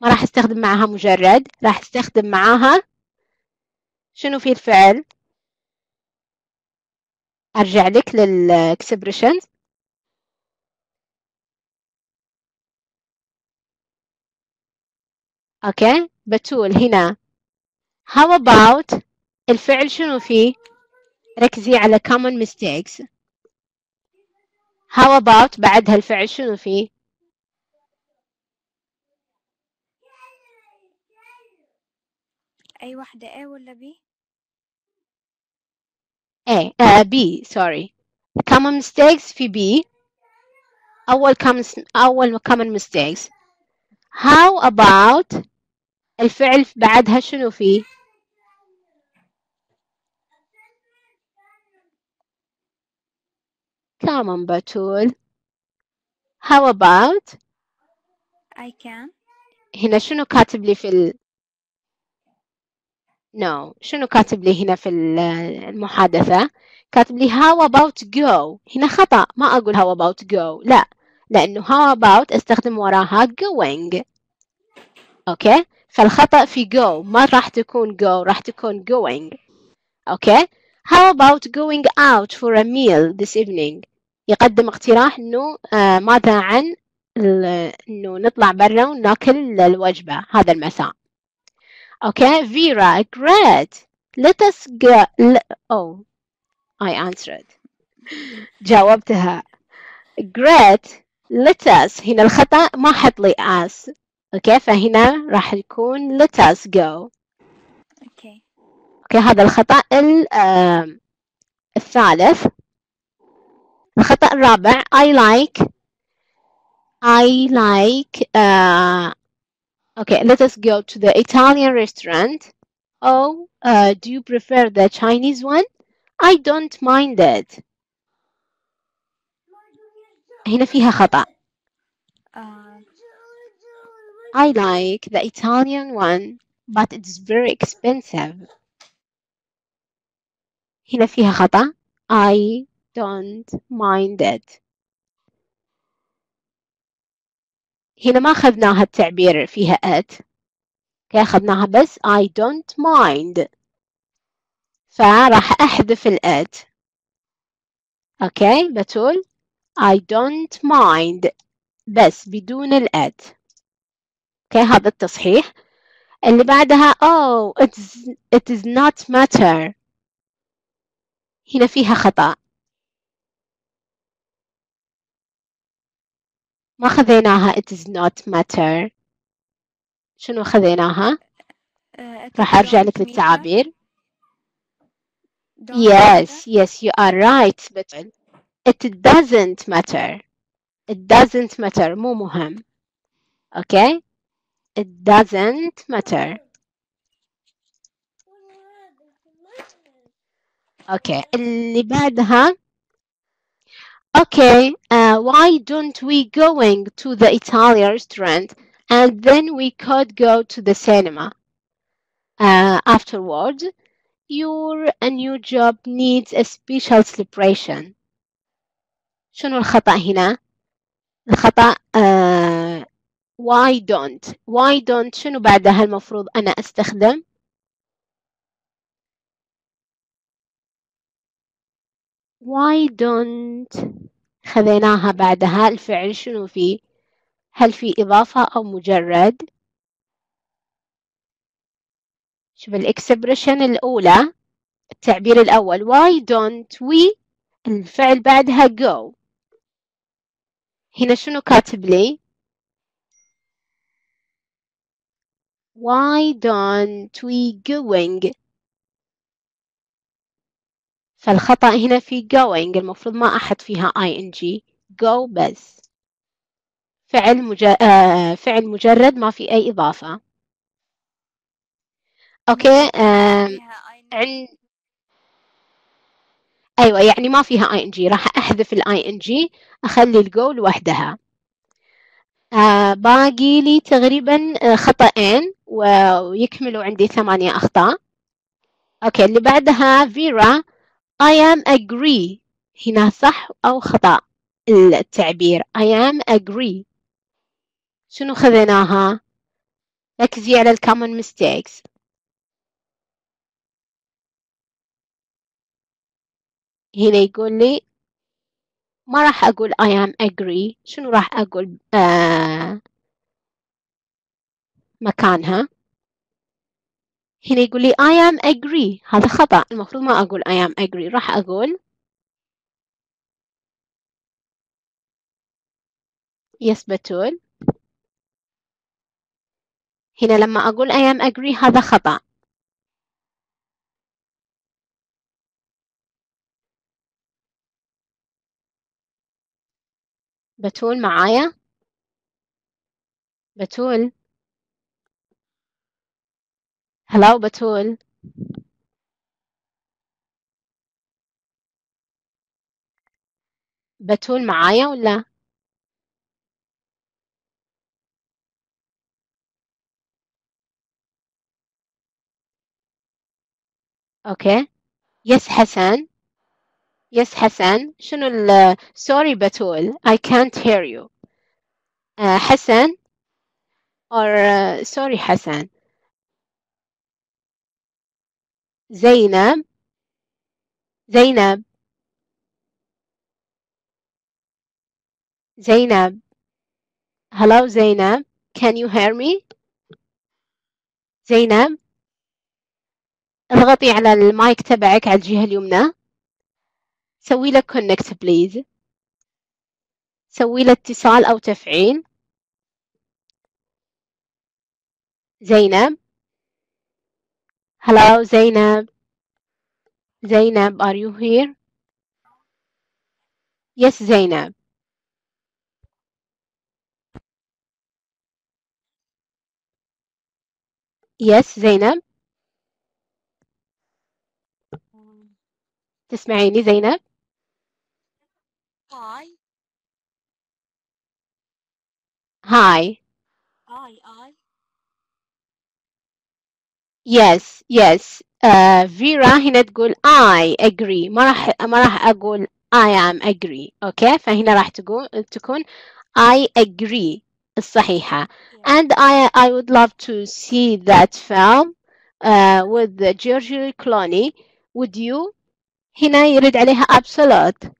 Speaker 1: ما راح أستخدم معاها مجرد. راح أستخدم معاها شنو في الفعل؟ أرجع لك للإكسبريشنز أوكي؟ بتول هنا. How about الفعل شنو فيه ركزي على common mistakes. How about بعدها الفعل شنو فيه
Speaker 3: أي واحدة A ولا B؟
Speaker 1: A uh, B sorry common mistakes في B أول common أول common mistakes how about الفعل بعدها شنو فيه on بتول how about?
Speaker 3: I can.
Speaker 1: هنا شنو كاتب لي في ال no شنو كاتب لي هنا في المحادثة؟ كاتب لي how about go. هنا خطأ ما أقول how about go. لا لأنه how about أستخدم وراها going. okay؟ فالخطأ في go ما راح تكون go راح تكون going. okay؟ How about going out for a meal this evening? يقدم اقتراح إنه آه ماذا عن إنه نطلع برا وناكل الوجبة هذا المساء. okay؟ فيرا great. Let us go. Oh I answered. جاوبتها. Great. Let us. هنا الخطأ ما حط لي us okay؟ فهنا راح يكون let us go.
Speaker 3: okay.
Speaker 1: okay؟ هذا الخطأ الثالث. الخطأ الرابع I like I like uh, okay let us go to the Italian restaurant oh uh, do you prefer the Chinese one I don't mind it هنا فيها خطأ
Speaker 3: آه
Speaker 1: I like the Italian one but it's very expensive هنا فيها خطأ I don't mind it. هنا ما أخذناها التعبير فيها at. okay, أخذناها بس I don't mind. فراح أحذف ال at okay بتقول I don't mind. بس بدون ال at okay هذا التصحيح. اللي بعدها oh it's, it is not matter. هنا فيها خطأ. ما خذيناها it is not matter شنو خذيناها
Speaker 3: آه،
Speaker 1: راح أرجع لك. للتعابير yes yes you are right but it doesn't matter it doesn't matter مو مهم okay it doesn't matter okay اللي بعدها okay uh, why don't we going to the Italian restaurant and then we could go to the cinema uh, afterwards your a new job needs a special celebration شنو الخطأ هنا الخطأ uh, why don't why don't شنو بعدها المفروض أنا أستخدم why don't خذيناها بعدها. الفعل شنو فيه؟ هل في إضافة أو مجرد؟ شوف الإكسبريشن الأولى التعبير الأول. Why don't we الفعل بعدها go. هنا شنو كاتب لي؟ Why don't we going فالخطأ هنا في going المفروض ما أحد فيها ing. go بس. فعل مج... آه فعل مجرد ما في أي إضافة. أوكي عن أيوة يعني ما فيها ing. راح أحذف ال ing أخلي الجو لوحدها. آه باقي لي تقريبا آه، خطأين ويكملوا عندي ثمانية أخطاء. أوكي اللي بعدها فيرا I am agree. هنا صح أو خطأ. التعبير. I am agree. شنو خذيناها؟ ركزي على ال common mistakes. هنا يقول لي ما راح أقول I am agree. شنو راح أقول؟ آه مكانها؟ هنا يقول لي I am agree. هذا خطأ. المفروض ما أقول I am agree. راح أقول yes بتول هنا لما أقول I am agree هذا خطأ. بتول معايا؟ بتول hello بتول بتول معايا ولا؟ أوكي يس حسن يس حسن شنو ال sorry بتول I can't hear you. Uh, حسن or uh, sorry حسن زينب زينب زينب. Hello زينب. Can you hear me? زينب اضغطي على المايك تبعك على الجهة اليمنى. سوي له connect please. سوي له اتصال أو تفعيل. زينب. Hello زينب زينب are you here? Yes زينب yes زينب تسمعيني زينب
Speaker 5: Hi,
Speaker 1: hi
Speaker 5: I, I,
Speaker 1: yes yes. Uh, فيرا هنا تقول I agree. ما راح ما راح أقول I am agree. أوكي فهنا راح تقول تكون I agree. الصحيحة.
Speaker 5: Yeah,
Speaker 1: and I I would love to see that film uh, with George Clooney would you? هنا يرد عليها absolute.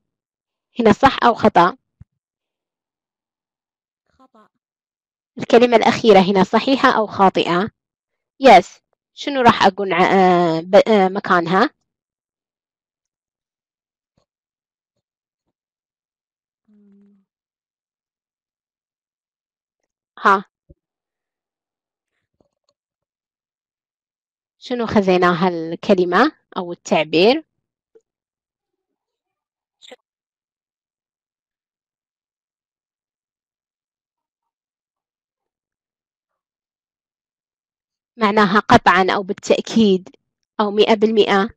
Speaker 1: هنا صح أو خطأ؟
Speaker 5: خطأ.
Speaker 1: الكلمة الأخيرة هنا صحيحة أو خاطئة؟ Yes. شنو راح أقول آه، آه، مكانها؟ ها. شنو خذيناها الكلمة أو التعبير؟ معناها قطعا أو بالتأكيد أو مئة بالمئة.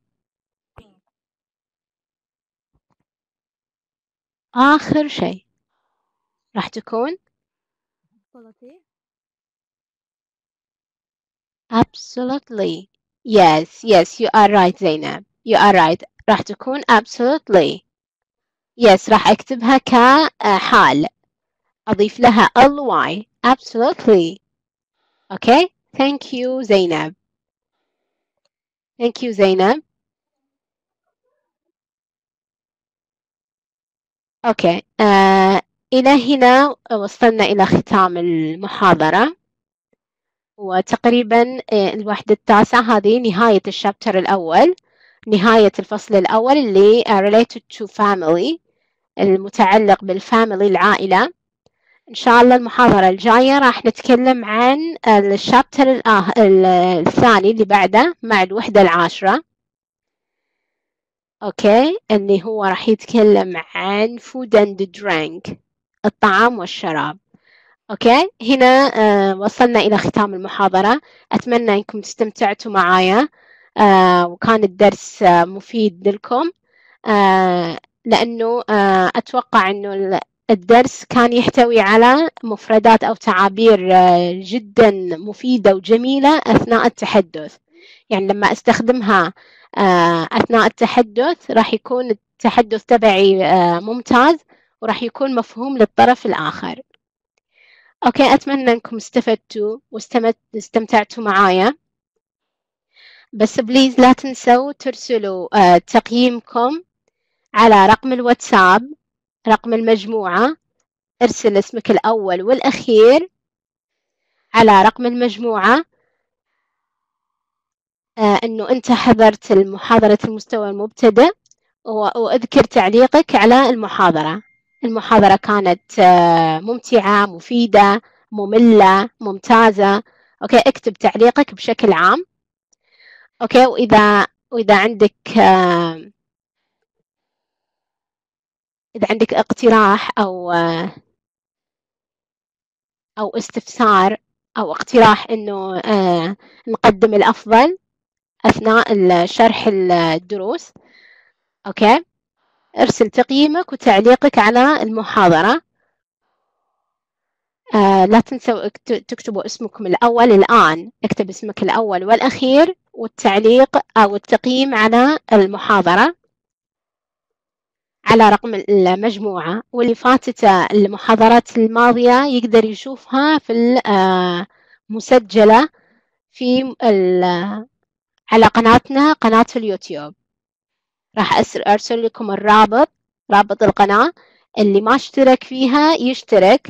Speaker 1: آخر شيء. راح تكون absolutely. Yes yes you are right زينب you are right. راح تكون absolutely. Yes راح أكتبها كحال أضيف لها ly absolutely. Okay? Thank you زينب thank you زينب okay آه إلى هنا وصلنا إلى ختام المحاضرة. وتقريبا آه، الوحدة التاسعة هذه نهاية ال chapter الأول. نهاية الفصل الأول اللي آه، related to family المتعلق بال family العائلة. إن شاء الله المحاضرة الجاية راح نتكلم عن ال chapter الثاني اللي بعده مع الوحدة العاشرة. okay؟ اللي هو راح يتكلم عن food and drink الطعام والشراب. okay؟ هنا آه وصلنا إلى ختام المحاضرة. أتمنى أنكم استمتعتوا معايا آه وكان الدرس آه مفيد لكم. لأنه أتوقع أنه الدرس كان يحتوي على مفردات أو تعابير آه جدا مفيدة وجميلة أثناء التحدث. يعني لما أستخدمها آه أثناء التحدث راح يكون التحدث تبعي آه ممتاز وراح يكون مفهوم للطرف الآخر. okay أتمنى أنكم استفدتوا واستمتعتوا معايا. بس please لا تنسوا ترسلوا تقييمكم على رقم الواتساب رقم المجموعة. ارسل اسمك الأول والأخير على رقم المجموعة. آه، أنه أنت حضرت المحاضرة المستوى المبتدئ و- وأذكر تعليقك على المحاضرة. المحاضرة كانت آه، ممتعة مفيدة مملة ممتازة. okay اكتب تعليقك بشكل عام. okay وإذا وإذا عندك آه، إذا عندك اقتراح أو أو استفسار أو اقتراح إنه آه، نقدم الأفضل أثناء شرح الدروس أوكي؟ ارسل تقييمك وتعليقك على المحاضرة. آه لا تنسوا تكتبوا اسمكم الأول الآن. اكتب اسمك الأول والأخير والتعليق أو التقييم على المحاضرة. على رقم المجموعة واللي فاتته المحاضرات الماضية يقدر يشوفها في المسجلة في على قناتنا قناة اليوتيوب. راح أرسل لكم الرابط رابط القناة. اللي ما اشترك فيها يشترك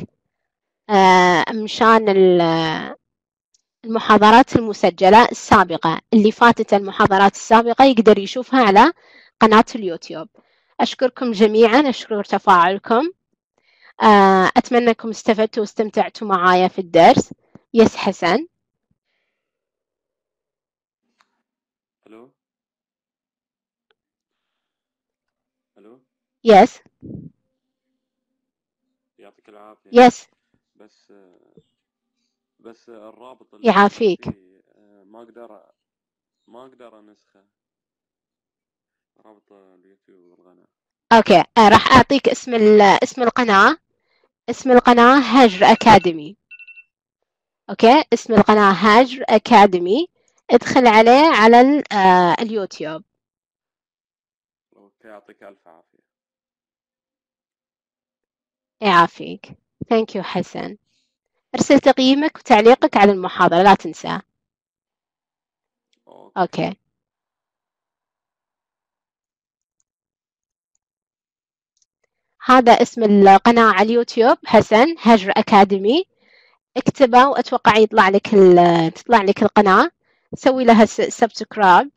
Speaker 1: مشان المحاضرات المسجلة السابقة. اللي فاتت المحاضرات السابقة يقدر يشوفها على قناة اليوتيوب. أشكركم جميعا أشكر تفاعلكم. أتمنى أنكم استفدتوا واستمتعتوا معايا في الدرس. yes حسن.
Speaker 2: ألو ألو
Speaker 1: yes
Speaker 2: يعطيك العافية.
Speaker 1: yes
Speaker 2: بس بس الرابط
Speaker 1: يعافيك.
Speaker 2: آه، ما أقدر ما أقدر أنسخه. رابط اليوتيوب والقناة.
Speaker 1: okay آه راح أعطيك اسم اسم القناة. اسم القناة هجر Academy. okay اسم القناة هجر Academy. ادخل عليه على آه اليوتيوب.
Speaker 2: okay يعطيك ألف عافية.
Speaker 1: يعافيك. thank you حسن. ارسل تقييمك وتعليقك على المحاضرة لا تنسى. okay. هذا اسم القناة على اليوتيوب حسن هجر Academy. اكتبه وأتوقع يطلع لك تطلع لك القناة. سوي لها subscribe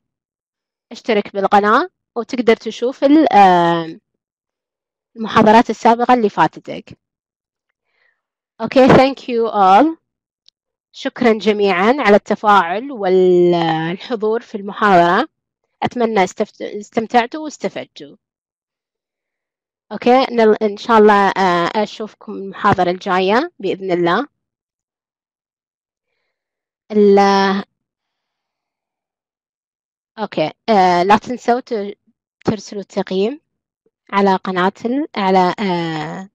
Speaker 1: اشترك بالقناة وتقدر تشوف المحاضرات السابقة اللي فاتتك. okay thank you all. شكرا جميعا على التفاعل والحضور في المحاضرة. أتمنى استمتعتوا واستفدتوا. okay إن شاء الله آه، أشوفكم المحاضرة الجاية بإذن الله. ال okay آه لا تنسوا ترسلوا التقييم على قناة على آه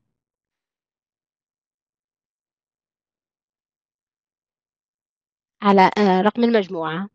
Speaker 1: على آه رقم المجموعة.